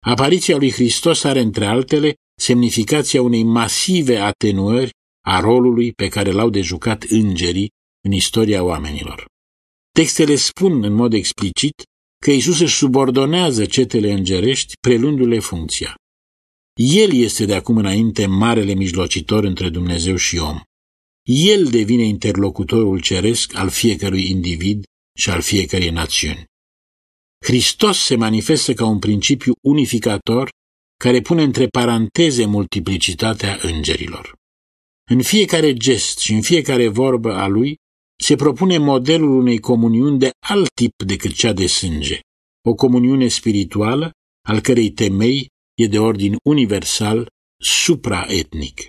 Apariția lui Hristos are, între altele, semnificația unei masive atenuări a rolului pe care l-au de jucat îngerii în istoria oamenilor. Textele spun în mod explicit că Isus își subordonează cetele îngerești, prelundu-le funcția. El este de acum înainte marele mijlocitor între Dumnezeu și om. El devine interlocutorul ceresc al fiecărui individ și al fiecărei națiuni. Hristos se manifestă ca un principiu unificator care pune între paranteze multiplicitatea îngerilor. În fiecare gest și în fiecare vorbă a lui se propune modelul unei comuniuni de alt tip decât cea de sânge, o comuniune spirituală al cărei temei e de ordin universal, supraetnic.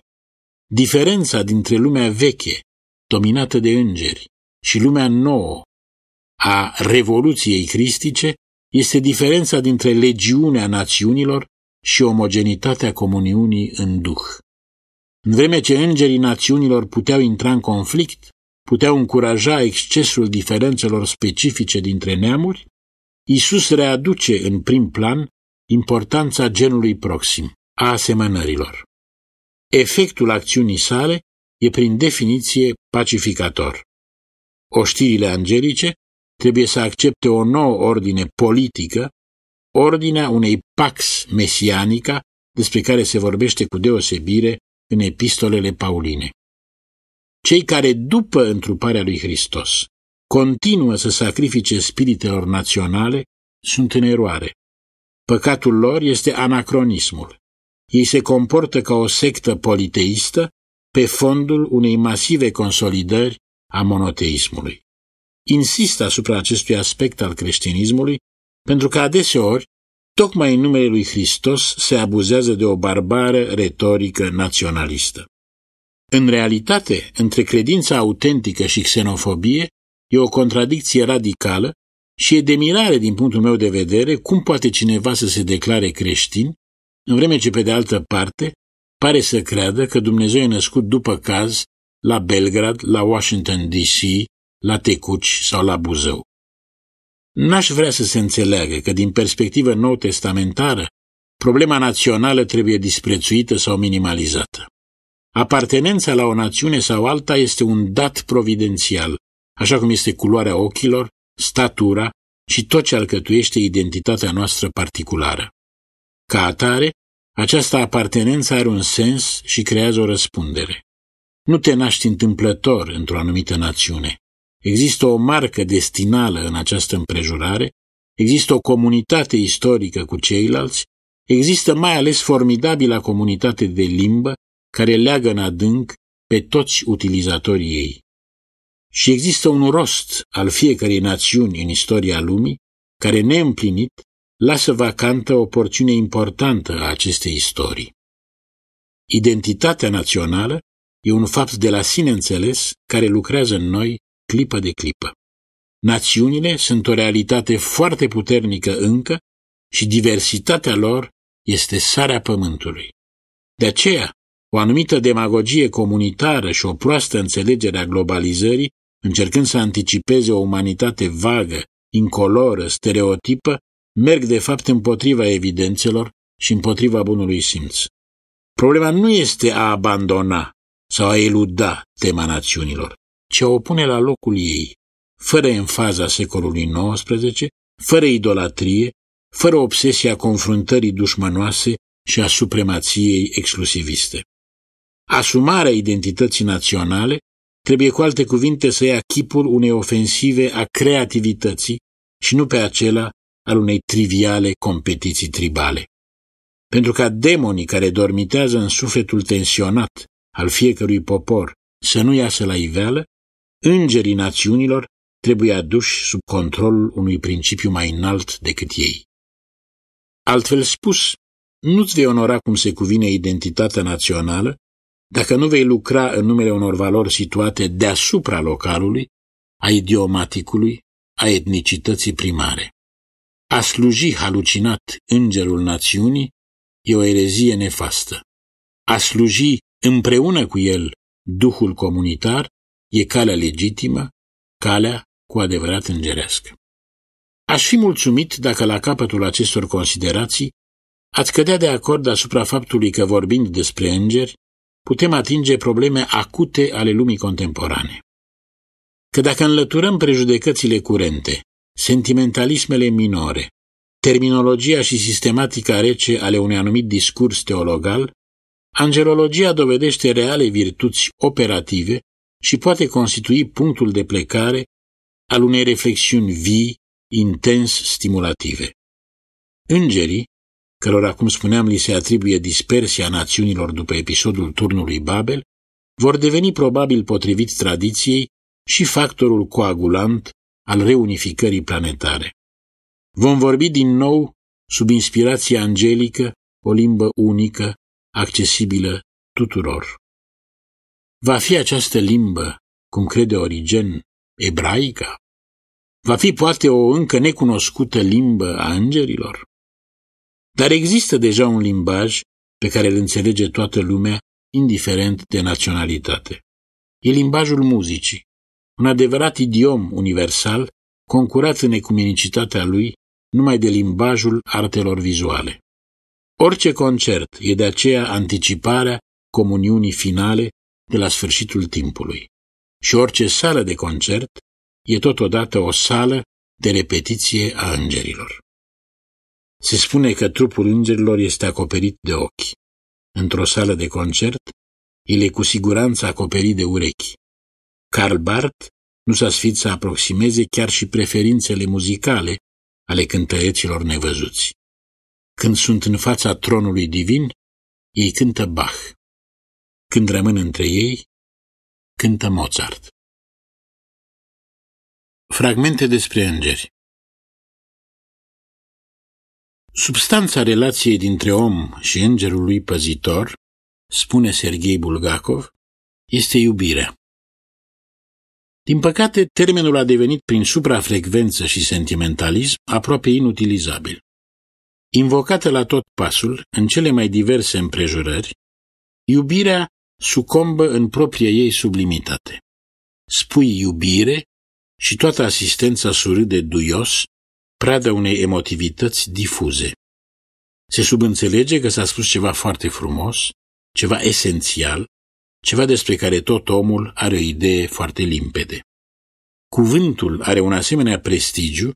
Diferența dintre lumea veche, dominată de îngeri, și lumea nouă a Revoluției Cristice este diferența dintre legiunea națiunilor și omogenitatea comuniunii în duh. În vreme ce îngerii națiunilor puteau intra în conflict, puteau încuraja excesul diferențelor specifice dintre neamuri, Isus readuce în prim plan importanța genului proxim, a asemănărilor. Efectul acțiunii sale e prin definiție pacificator. Oștirile angelice trebuie să accepte o nouă ordine politică, ordinea unei pax mesianica despre care se vorbește cu deosebire în epistolele pauline. Cei care, după întruparea lui Hristos, continuă să sacrifice spiritelor naționale, sunt în eroare. Păcatul lor este anacronismul. Ei se comportă ca o sectă politeistă pe fondul unei masive consolidări a monoteismului. Insist asupra acestui aspect al creștinismului pentru că adeseori, tocmai în numele lui Hristos, se abuzează de o barbară retorică naționalistă. În realitate, între credința autentică și xenofobie e o contradicție radicală și e de mirare din punctul meu de vedere cum poate cineva să se declare creștin, în vreme ce pe de altă parte pare să creadă că Dumnezeu e născut după caz la Belgrad, la Washington DC, la Tecuci sau la Buzău. N-aș vrea să se înțeleagă că din perspectivă nou-testamentară problema națională trebuie disprețuită sau minimalizată. Apartenența la o națiune sau alta este un dat providențial, așa cum este culoarea ochilor, statura și tot ce alcătuiește identitatea noastră particulară. Ca atare, această apartenență are un sens și creează o răspundere. Nu te naști întâmplător într-o anumită națiune. Există o marcă destinală în această împrejurare, există o comunitate istorică cu ceilalți, există mai ales formidabila comunitate de limbă care leagă în adânc pe toți utilizatorii ei. Și există un rost al fiecărei națiuni în istoria lumii, care neîmplinit lasă vacantă o porțiune importantă a acestei istorii. Identitatea națională e un fapt de la sine înțeles care lucrează în noi clipă de clipă. Națiunile sunt o realitate foarte puternică încă și diversitatea lor este sarea pământului. De aceea, o anumită demagogie comunitară și o proastă înțelegere a globalizării, încercând să anticipeze o umanitate vagă, incoloră, stereotipă, merg de fapt împotriva evidențelor și împotriva bunului simț. Problema nu este a abandona sau a eluda tema națiunilor, ci a o pune la locul ei, fără enfaza secolului XIX, fără idolatrie, fără obsesia confruntării dușmănoase și a supremației exclusiviste. Asumarea identității naționale trebuie cu alte cuvinte să ia chipul unei ofensive a creativității și nu pe acela al unei triviale competiții tribale. Pentru ca demonii care dormitează în sufletul tensionat al fiecărui popor să nu iasă la iveală, îngerii națiunilor trebuie aduși sub controlul unui principiu mai înalt decât ei. Altfel spus, nu-ți vei onora cum se cuvine identitatea națională dacă nu vei lucra în numele unor valori situate deasupra localului, a idiomaticului, a etnicității primare. A sluji halucinat îngerul națiunii e o erezie nefastă. A sluji împreună cu el Duhul comunitar e calea legitimă, calea cu adevărat îngerească. Aș fi mulțumit dacă la capătul acestor considerații ați cădea de acord asupra faptului că vorbind despre îngeri, putem atinge probleme acute ale lumii contemporane. Că dacă înlăturăm prejudecățile curente, sentimentalismele minore, terminologia și sistematica rece ale unui anumit discurs teologal, angelologia dovedește reale virtuți operative și poate constitui punctul de plecare al unei reflexiuni vii, intens stimulative. Îngerii, cărora, cum spuneam, li se atribuie dispersia națiunilor după episodul turnului Babel, vor deveni probabil potrivit tradiției și factorul coagulant al reunificării planetare. Vom vorbi din nou, sub inspirație angelică, o limbă unică, accesibilă tuturor. Va fi această limbă, cum crede Origen, ebraica? Va fi poate o încă necunoscută limbă a îngerilor? Dar există deja un limbaj pe care îl înțelege toată lumea, indiferent de naționalitate. E limbajul muzicii, un adevărat idiom universal, concurat în ecumenicitatea lui numai de limbajul artelor vizuale. Orice concert e de aceea anticiparea comuniunii finale de la sfârșitul timpului. Și orice sală de concert e totodată o sală de repetiție a îngerilor. Se spune că trupul îngerilor este acoperit de ochi. Într-o sală de concert, el e cu siguranță acoperit de urechi. Karl Barth nu s-a sfit să aproximeze chiar și preferințele muzicale ale cântăreților nevăzuți. Când sunt în fața tronului divin, ei cântă Bach. Când rămân între ei, cântă Mozart. Fragmente despre îngeri Substanța relației dintre om și îngerul lui păzitor, spune Sergei Bulgakov, este iubirea. Din păcate, termenul a devenit prin suprafrecvență și sentimentalism aproape inutilizabil. Invocată la tot pasul, în cele mai diverse împrejurări, iubirea sucombă în propria ei sublimitate. Spui iubire și toată asistența surâde duios, pradă unei emotivități difuze. Se subînțelege că s-a spus ceva foarte frumos, ceva esențial, ceva despre care tot omul are o idee foarte limpede. Cuvântul are un asemenea prestigiu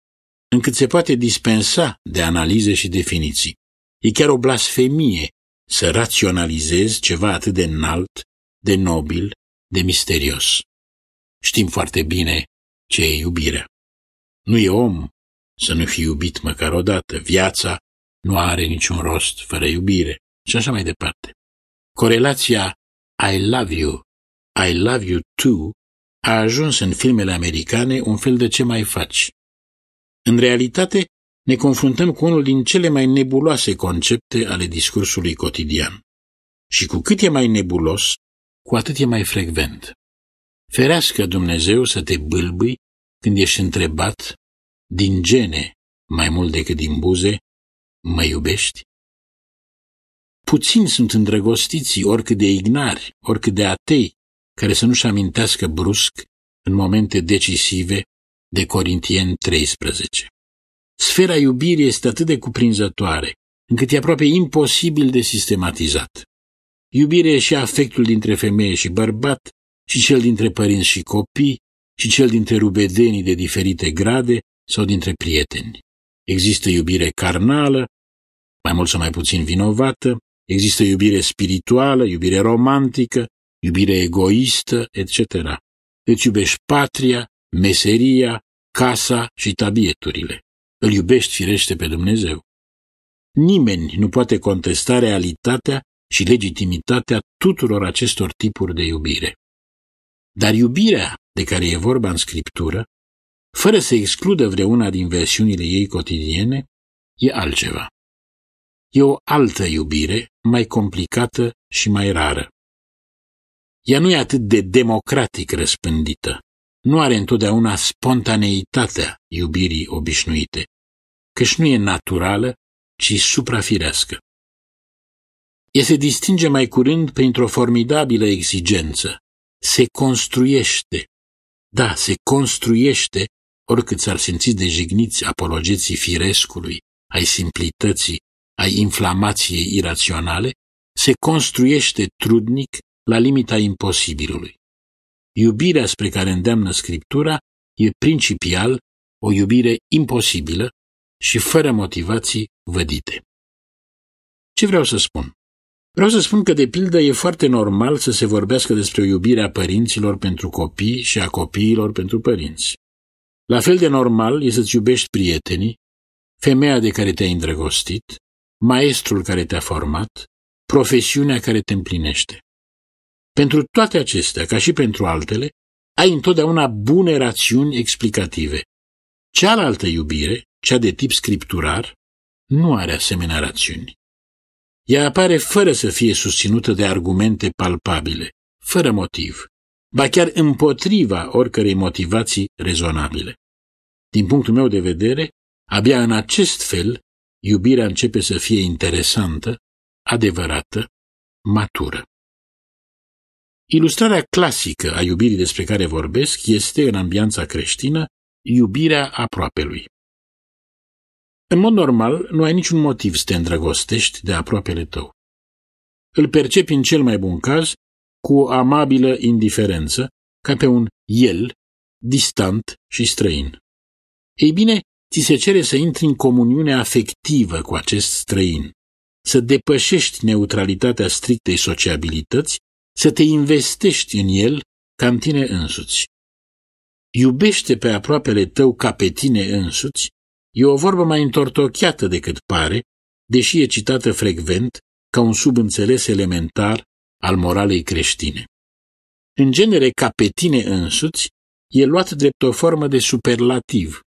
încât se poate dispensa de analize și definiții. E chiar o blasfemie să raționalizezi ceva atât de înalt, de nobil, de misterios. Știm foarte bine ce e iubirea. Nu e om să nu fi iubit măcar odată. Viața nu are niciun rost fără iubire. Și așa mai departe. Corelația I love you, I love you too a ajuns în filmele americane un fel de ce mai faci. În realitate, ne confruntăm cu unul din cele mai nebuloase concepte ale discursului cotidian. Și cu cât e mai nebulos, cu atât e mai frecvent. Ferească Dumnezeu să te bâlbâi când ești întrebat, din gene, mai mult decât din buze, mă iubești? Puțini sunt îndrăgostiții, oricât de ignari, oricât de atei, care să nu-și amintească brusc, în momente decisive, de Corintien 13. Sfera iubirii este atât de cuprinzătoare, încât e aproape imposibil de sistematizat. Iubirea e și afectul dintre femeie și bărbat, și cel dintre părinți și copii, și cel dintre rubedenii de diferite grade sau dintre prieteni. Există iubire carnală, mai mult sau mai puțin vinovată, există iubire spirituală, iubire romantică, iubire egoistă, etc. Îți iubești patria, meseria, casa și tabieturile. Îl iubești firește pe Dumnezeu. Nimeni nu poate contesta realitatea și legitimitatea tuturor acestor tipuri de iubire. Dar iubirea de care e vorba în Scriptură, fără să excludă vreuna din versiunile ei cotidiene, e altceva. E o altă iubire, mai complicată și mai rară. Ea nu e atât de democratic răspândită, nu are întotdeauna spontaneitatea iubirii obișnuite, căci nu e naturală, ci suprafirească. Ea se distinge mai curând printr-o formidabilă exigență. Se construiește. Da, se construiește, oricât s-ar simți de jigniți apologeții firescului, ai simplității, ai inflamației iraționale, se construiește trudnic la limita imposibilului. Iubirea spre care îndeamnă Scriptura e principial o iubire imposibilă și fără motivații vădite. Ce vreau să spun? Vreau să spun că, de pildă, e foarte normal să se vorbească despre o iubire a părinților pentru copii și a copiilor pentru părinți. La fel de normal e să-ți iubești prietenii, femeia de care te-ai îndrăgostit, maestrul care te-a format, profesiunea care te împlinește. Pentru toate acestea, ca și pentru altele, ai întotdeauna bune rațiuni explicative. Cealaltă iubire, cea de tip scripturar, nu are asemenea rațiuni. Ea apare fără să fie susținută de argumente palpabile, fără motiv, ba chiar împotriva oricărei motivații rezonabile. Din punctul meu de vedere, abia în acest fel, iubirea începe să fie interesantă, adevărată, matură. Ilustrarea clasică a iubirii despre care vorbesc este, în ambianța creștină, iubirea aproapelui. În mod normal, nu ai niciun motiv să te îndrăgostești de aproapele tău. Îl percepi în cel mai bun caz cu o amabilă indiferență, ca pe un el distant și străin. Ei bine, ți se cere să intri în comuniune afectivă cu acest străin, să depășești neutralitatea strictei sociabilități, să te investești în el ca în tine însuți. Iubește pe aproapele tău ca pe tine însuți e o vorbă mai întortocheată decât pare, deși e citată frecvent ca un subînțeles elementar al moralei creștine. În genere, ca pe tine însuți, e luat drept o formă de superlativ.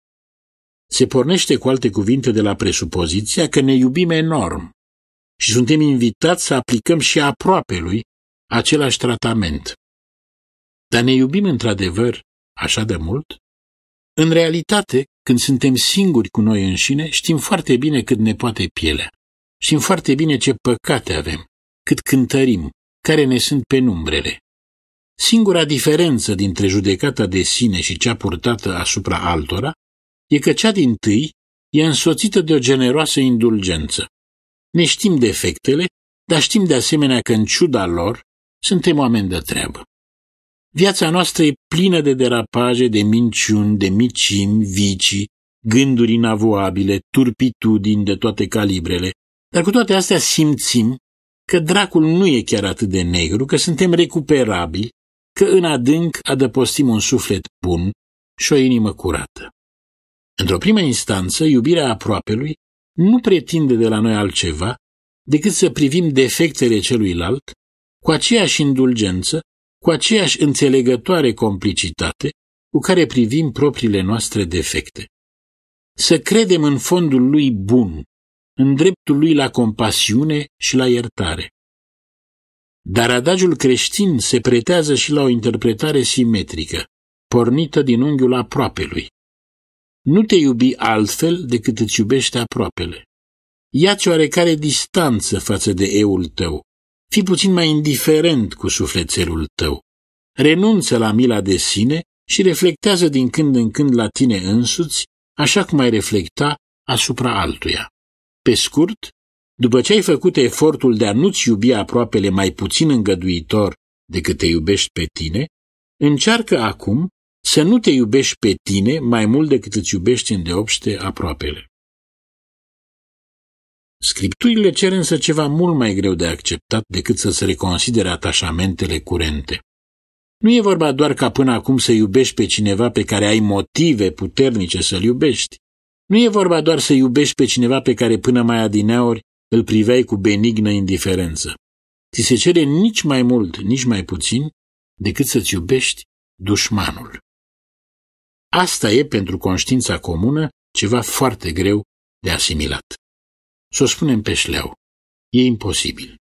Se pornește cu alte cuvinte de la presupoziția că ne iubim enorm și suntem invitați să aplicăm și aproape lui același tratament. Dar ne iubim într-adevăr așa de mult? În realitate, când suntem singuri cu noi înșine, știm foarte bine cât ne poate pielea. Știm foarte bine ce păcate avem, cât cântărim, care ne sunt penumbrele. Singura diferență dintre judecata de sine și cea purtată asupra altora e că cea din tâi e însoțită de o generoasă indulgență. Ne știm defectele, dar știm de asemenea că în ciuda lor suntem oameni de treabă. Viața noastră e plină de derapaje, de minciuni, de micimi, vicii, gânduri inavoabile, turpitudini de toate calibrele, dar cu toate astea simțim că dracul nu e chiar atât de negru, că suntem recuperabili, că în adânc adăpostim un suflet bun și o inimă curată. Într-o primă instanță, iubirea aproapelui nu pretinde de la noi altceva decât să privim defectele celuilalt cu aceeași indulgență, cu aceeași înțelegătoare complicitate cu care privim propriile noastre defecte. Să credem în fondul lui bun, în dreptul lui la compasiune și la iertare. Dar adagiul creștin se pretează și la o interpretare simetrică, pornită din unghiul aproapelui. Nu te iubi altfel decât îți iubește aproapele. Ia-ți oarecare distanță față de eul tău. Fii puțin mai indiferent cu sufletelul tău. Renunță la mila de sine și reflectează din când în când la tine însuți, așa cum ai reflecta asupra altuia. Pe scurt, după ce ai făcut efortul de a nu-ți iubi aproapele mai puțin îngăduitor decât te iubești pe tine, încearcă acum să nu te iubești pe tine mai mult decât îți iubești îndeopște aproapele. Scripturile cer însă ceva mult mai greu de acceptat decât să se reconsidere atașamentele curente. Nu e vorba doar ca până acum să iubești pe cineva pe care ai motive puternice să-l iubești. Nu e vorba doar să iubești pe cineva pe care până mai adineauri îl priveai cu benignă indiferență. Ți se cere nici mai mult, nici mai puțin, decât să-ți iubești dușmanul. Asta e pentru conștiința comună ceva foarte greu de asimilat. Să o spunem pe șleau. E imposibil.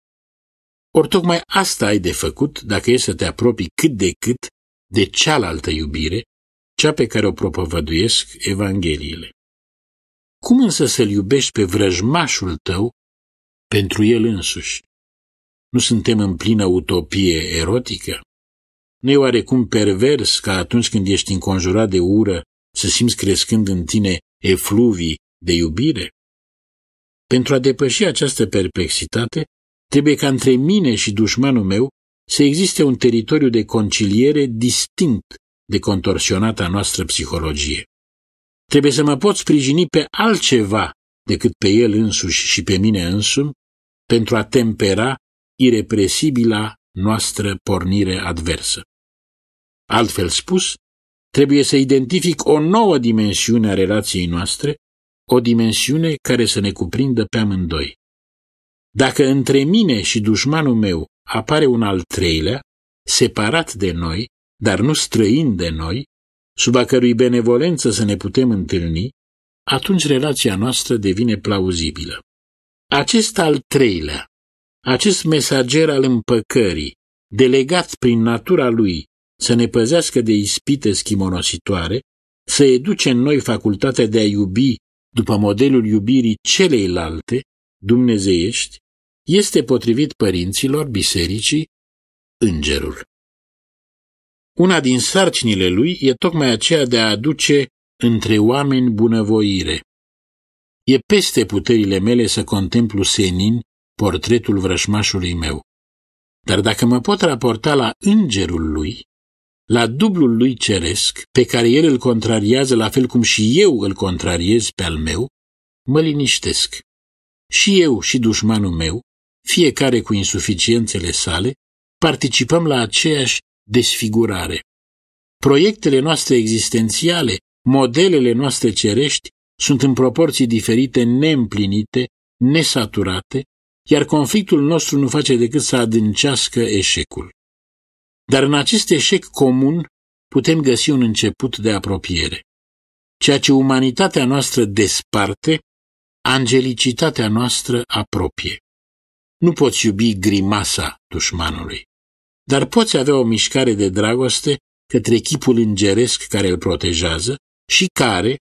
Ori tocmai asta ai de făcut dacă e să te apropii cât de cât de cealaltă iubire, cea pe care o propovăduiesc Evangheliile. Cum însă să-l iubești pe vrăjmașul tău pentru el însuși? Nu suntem în plină utopie erotică? Nu e oarecum pervers ca atunci când ești înconjurat de ură să simți crescând în tine efluvii de iubire? Pentru a depăși această perplexitate, trebuie ca între mine și dușmanul meu să existe un teritoriu de conciliere distinct de contorsionata noastră psihologie. Trebuie să mă pot sprijini pe altceva decât pe el însuși și pe mine însumi pentru a tempera irepresibila noastră pornire adversă. Altfel spus, trebuie să identific o nouă dimensiune a relației noastre, o dimensiune care să ne cuprindă pe amândoi. Dacă între mine și dușmanul meu apare un al treilea, separat de noi, dar nu străin de noi, sub a cărui benevolență să ne putem întâlni, atunci relația noastră devine plauzibilă. Acest al treilea, acest mesager al împăcării, delegat prin natura lui să ne păzească de ispite schimonositoare, să educe în noi facultatea de a iubi după modelul iubirii celeilalte, dumnezeiești, este potrivit părinților bisericii îngerul. Una din sarcinile lui e tocmai aceea de a aduce între oameni bunăvoire. E peste puterile mele să contemplu senin portretul vrășmașului meu. Dar dacă mă pot raporta la îngerul lui, la dublul lui ceresc, pe care el îl contrariază la fel cum și eu îl contrariez pe al meu, mă liniștesc. Și eu și dușmanul meu, fiecare cu insuficiențele sale, participăm la aceeași desfigurare. Proiectele noastre existențiale, modelele noastre cerești, sunt în proporții diferite, neîmplinite, nesaturate, iar conflictul nostru nu face decât să adâncească eșecul. Dar în acest eșec comun putem găsi un început de apropiere. Ceea ce umanitatea noastră desparte, angelicitatea noastră apropie. Nu poți iubi grimasa dușmanului, dar poți avea o mișcare de dragoste către chipul îngeresc care îl protejează și care,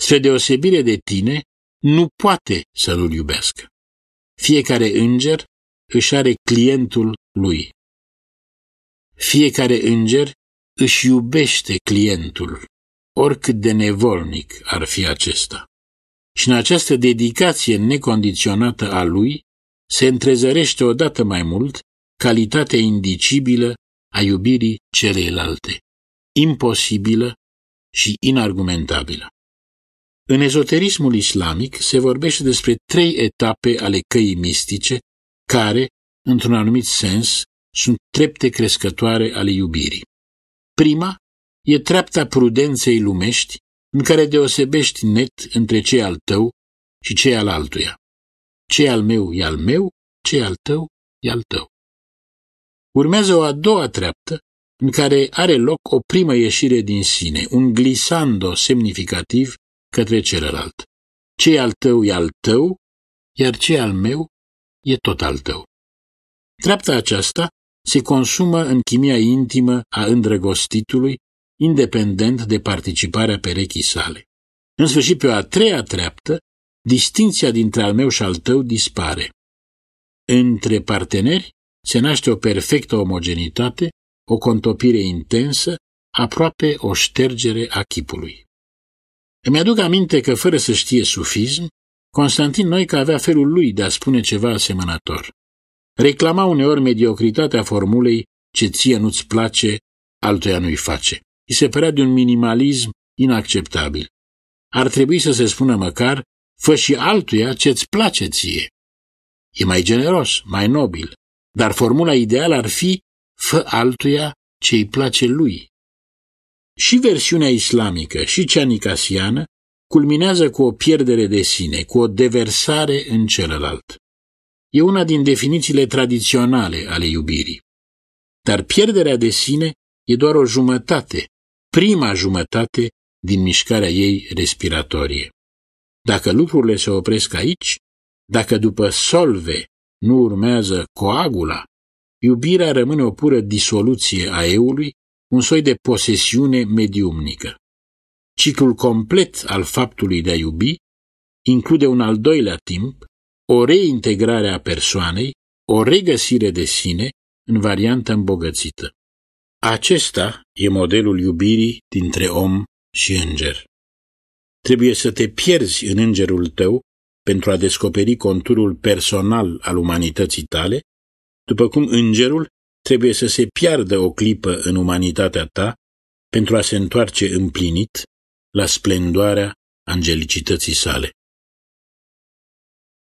spre deosebire de tine, nu poate să nu-l iubească. Fiecare înger își are clientul lui. Fiecare înger își iubește clientul, oricât de nevolnic ar fi acesta. Și în această dedicație necondiționată a lui se întrezărește odată mai mult calitatea indicibilă a iubirii celeilalte, imposibilă și inargumentabilă. În ezoterismul islamic se vorbește despre trei etape ale căii mistice care, într-un anumit sens, sunt trepte crescătoare ale iubirii. Prima e treapta prudenței lumești, în care deosebești net între cei al tău și cei al altuia. Ce al meu e al meu, ce al tău e al tău. Urmează o a doua treaptă, în care are loc o primă ieșire din sine, un glisando semnificativ către celălalt. Ce al tău e al tău, iar ce al meu e tot al tău. Treapta aceasta se consumă în chimia intimă a îndrăgostitului, independent de participarea perechii sale. În sfârșit, pe o a treia treaptă, distinția dintre al meu și al tău dispare. Între parteneri se naște o perfectă omogenitate, o contopire intensă, aproape o ștergere a chipului. Îmi aduc aminte că, fără să știe sufism, Constantin Noica avea felul lui de a spune ceva asemănător. Reclama uneori mediocritatea formulei ce ție nu-ți place, altuia nu-i face. I se părea de un minimalism inacceptabil. Ar trebui să se spună măcar, fă și altuia ce-ți place ție. E mai generos, mai nobil, dar formula ideală ar fi, fă altuia ce îi place lui. Și versiunea islamică și cea nicasiană culminează cu o pierdere de sine, cu o deversare în celălalt. E una din definițiile tradiționale ale iubirii. Dar pierderea de sine e doar o jumătate, prima jumătate din mișcarea ei respiratorie. Dacă lucrurile se opresc aici, dacă după solve nu urmează coagula, iubirea rămâne o pură disoluție a eului un soi de posesiune mediumnică. Ciclul complet al faptului de a iubi include un al doilea timp, o reintegrare a persoanei, o regăsire de sine în variantă îmbogățită. Acesta e modelul iubirii dintre om și înger. Trebuie să te pierzi în îngerul tău pentru a descoperi conturul personal al umanității tale, după cum îngerul trebuie să se piardă o clipă în umanitatea ta pentru a se întoarce împlinit la splendoarea angelicității sale.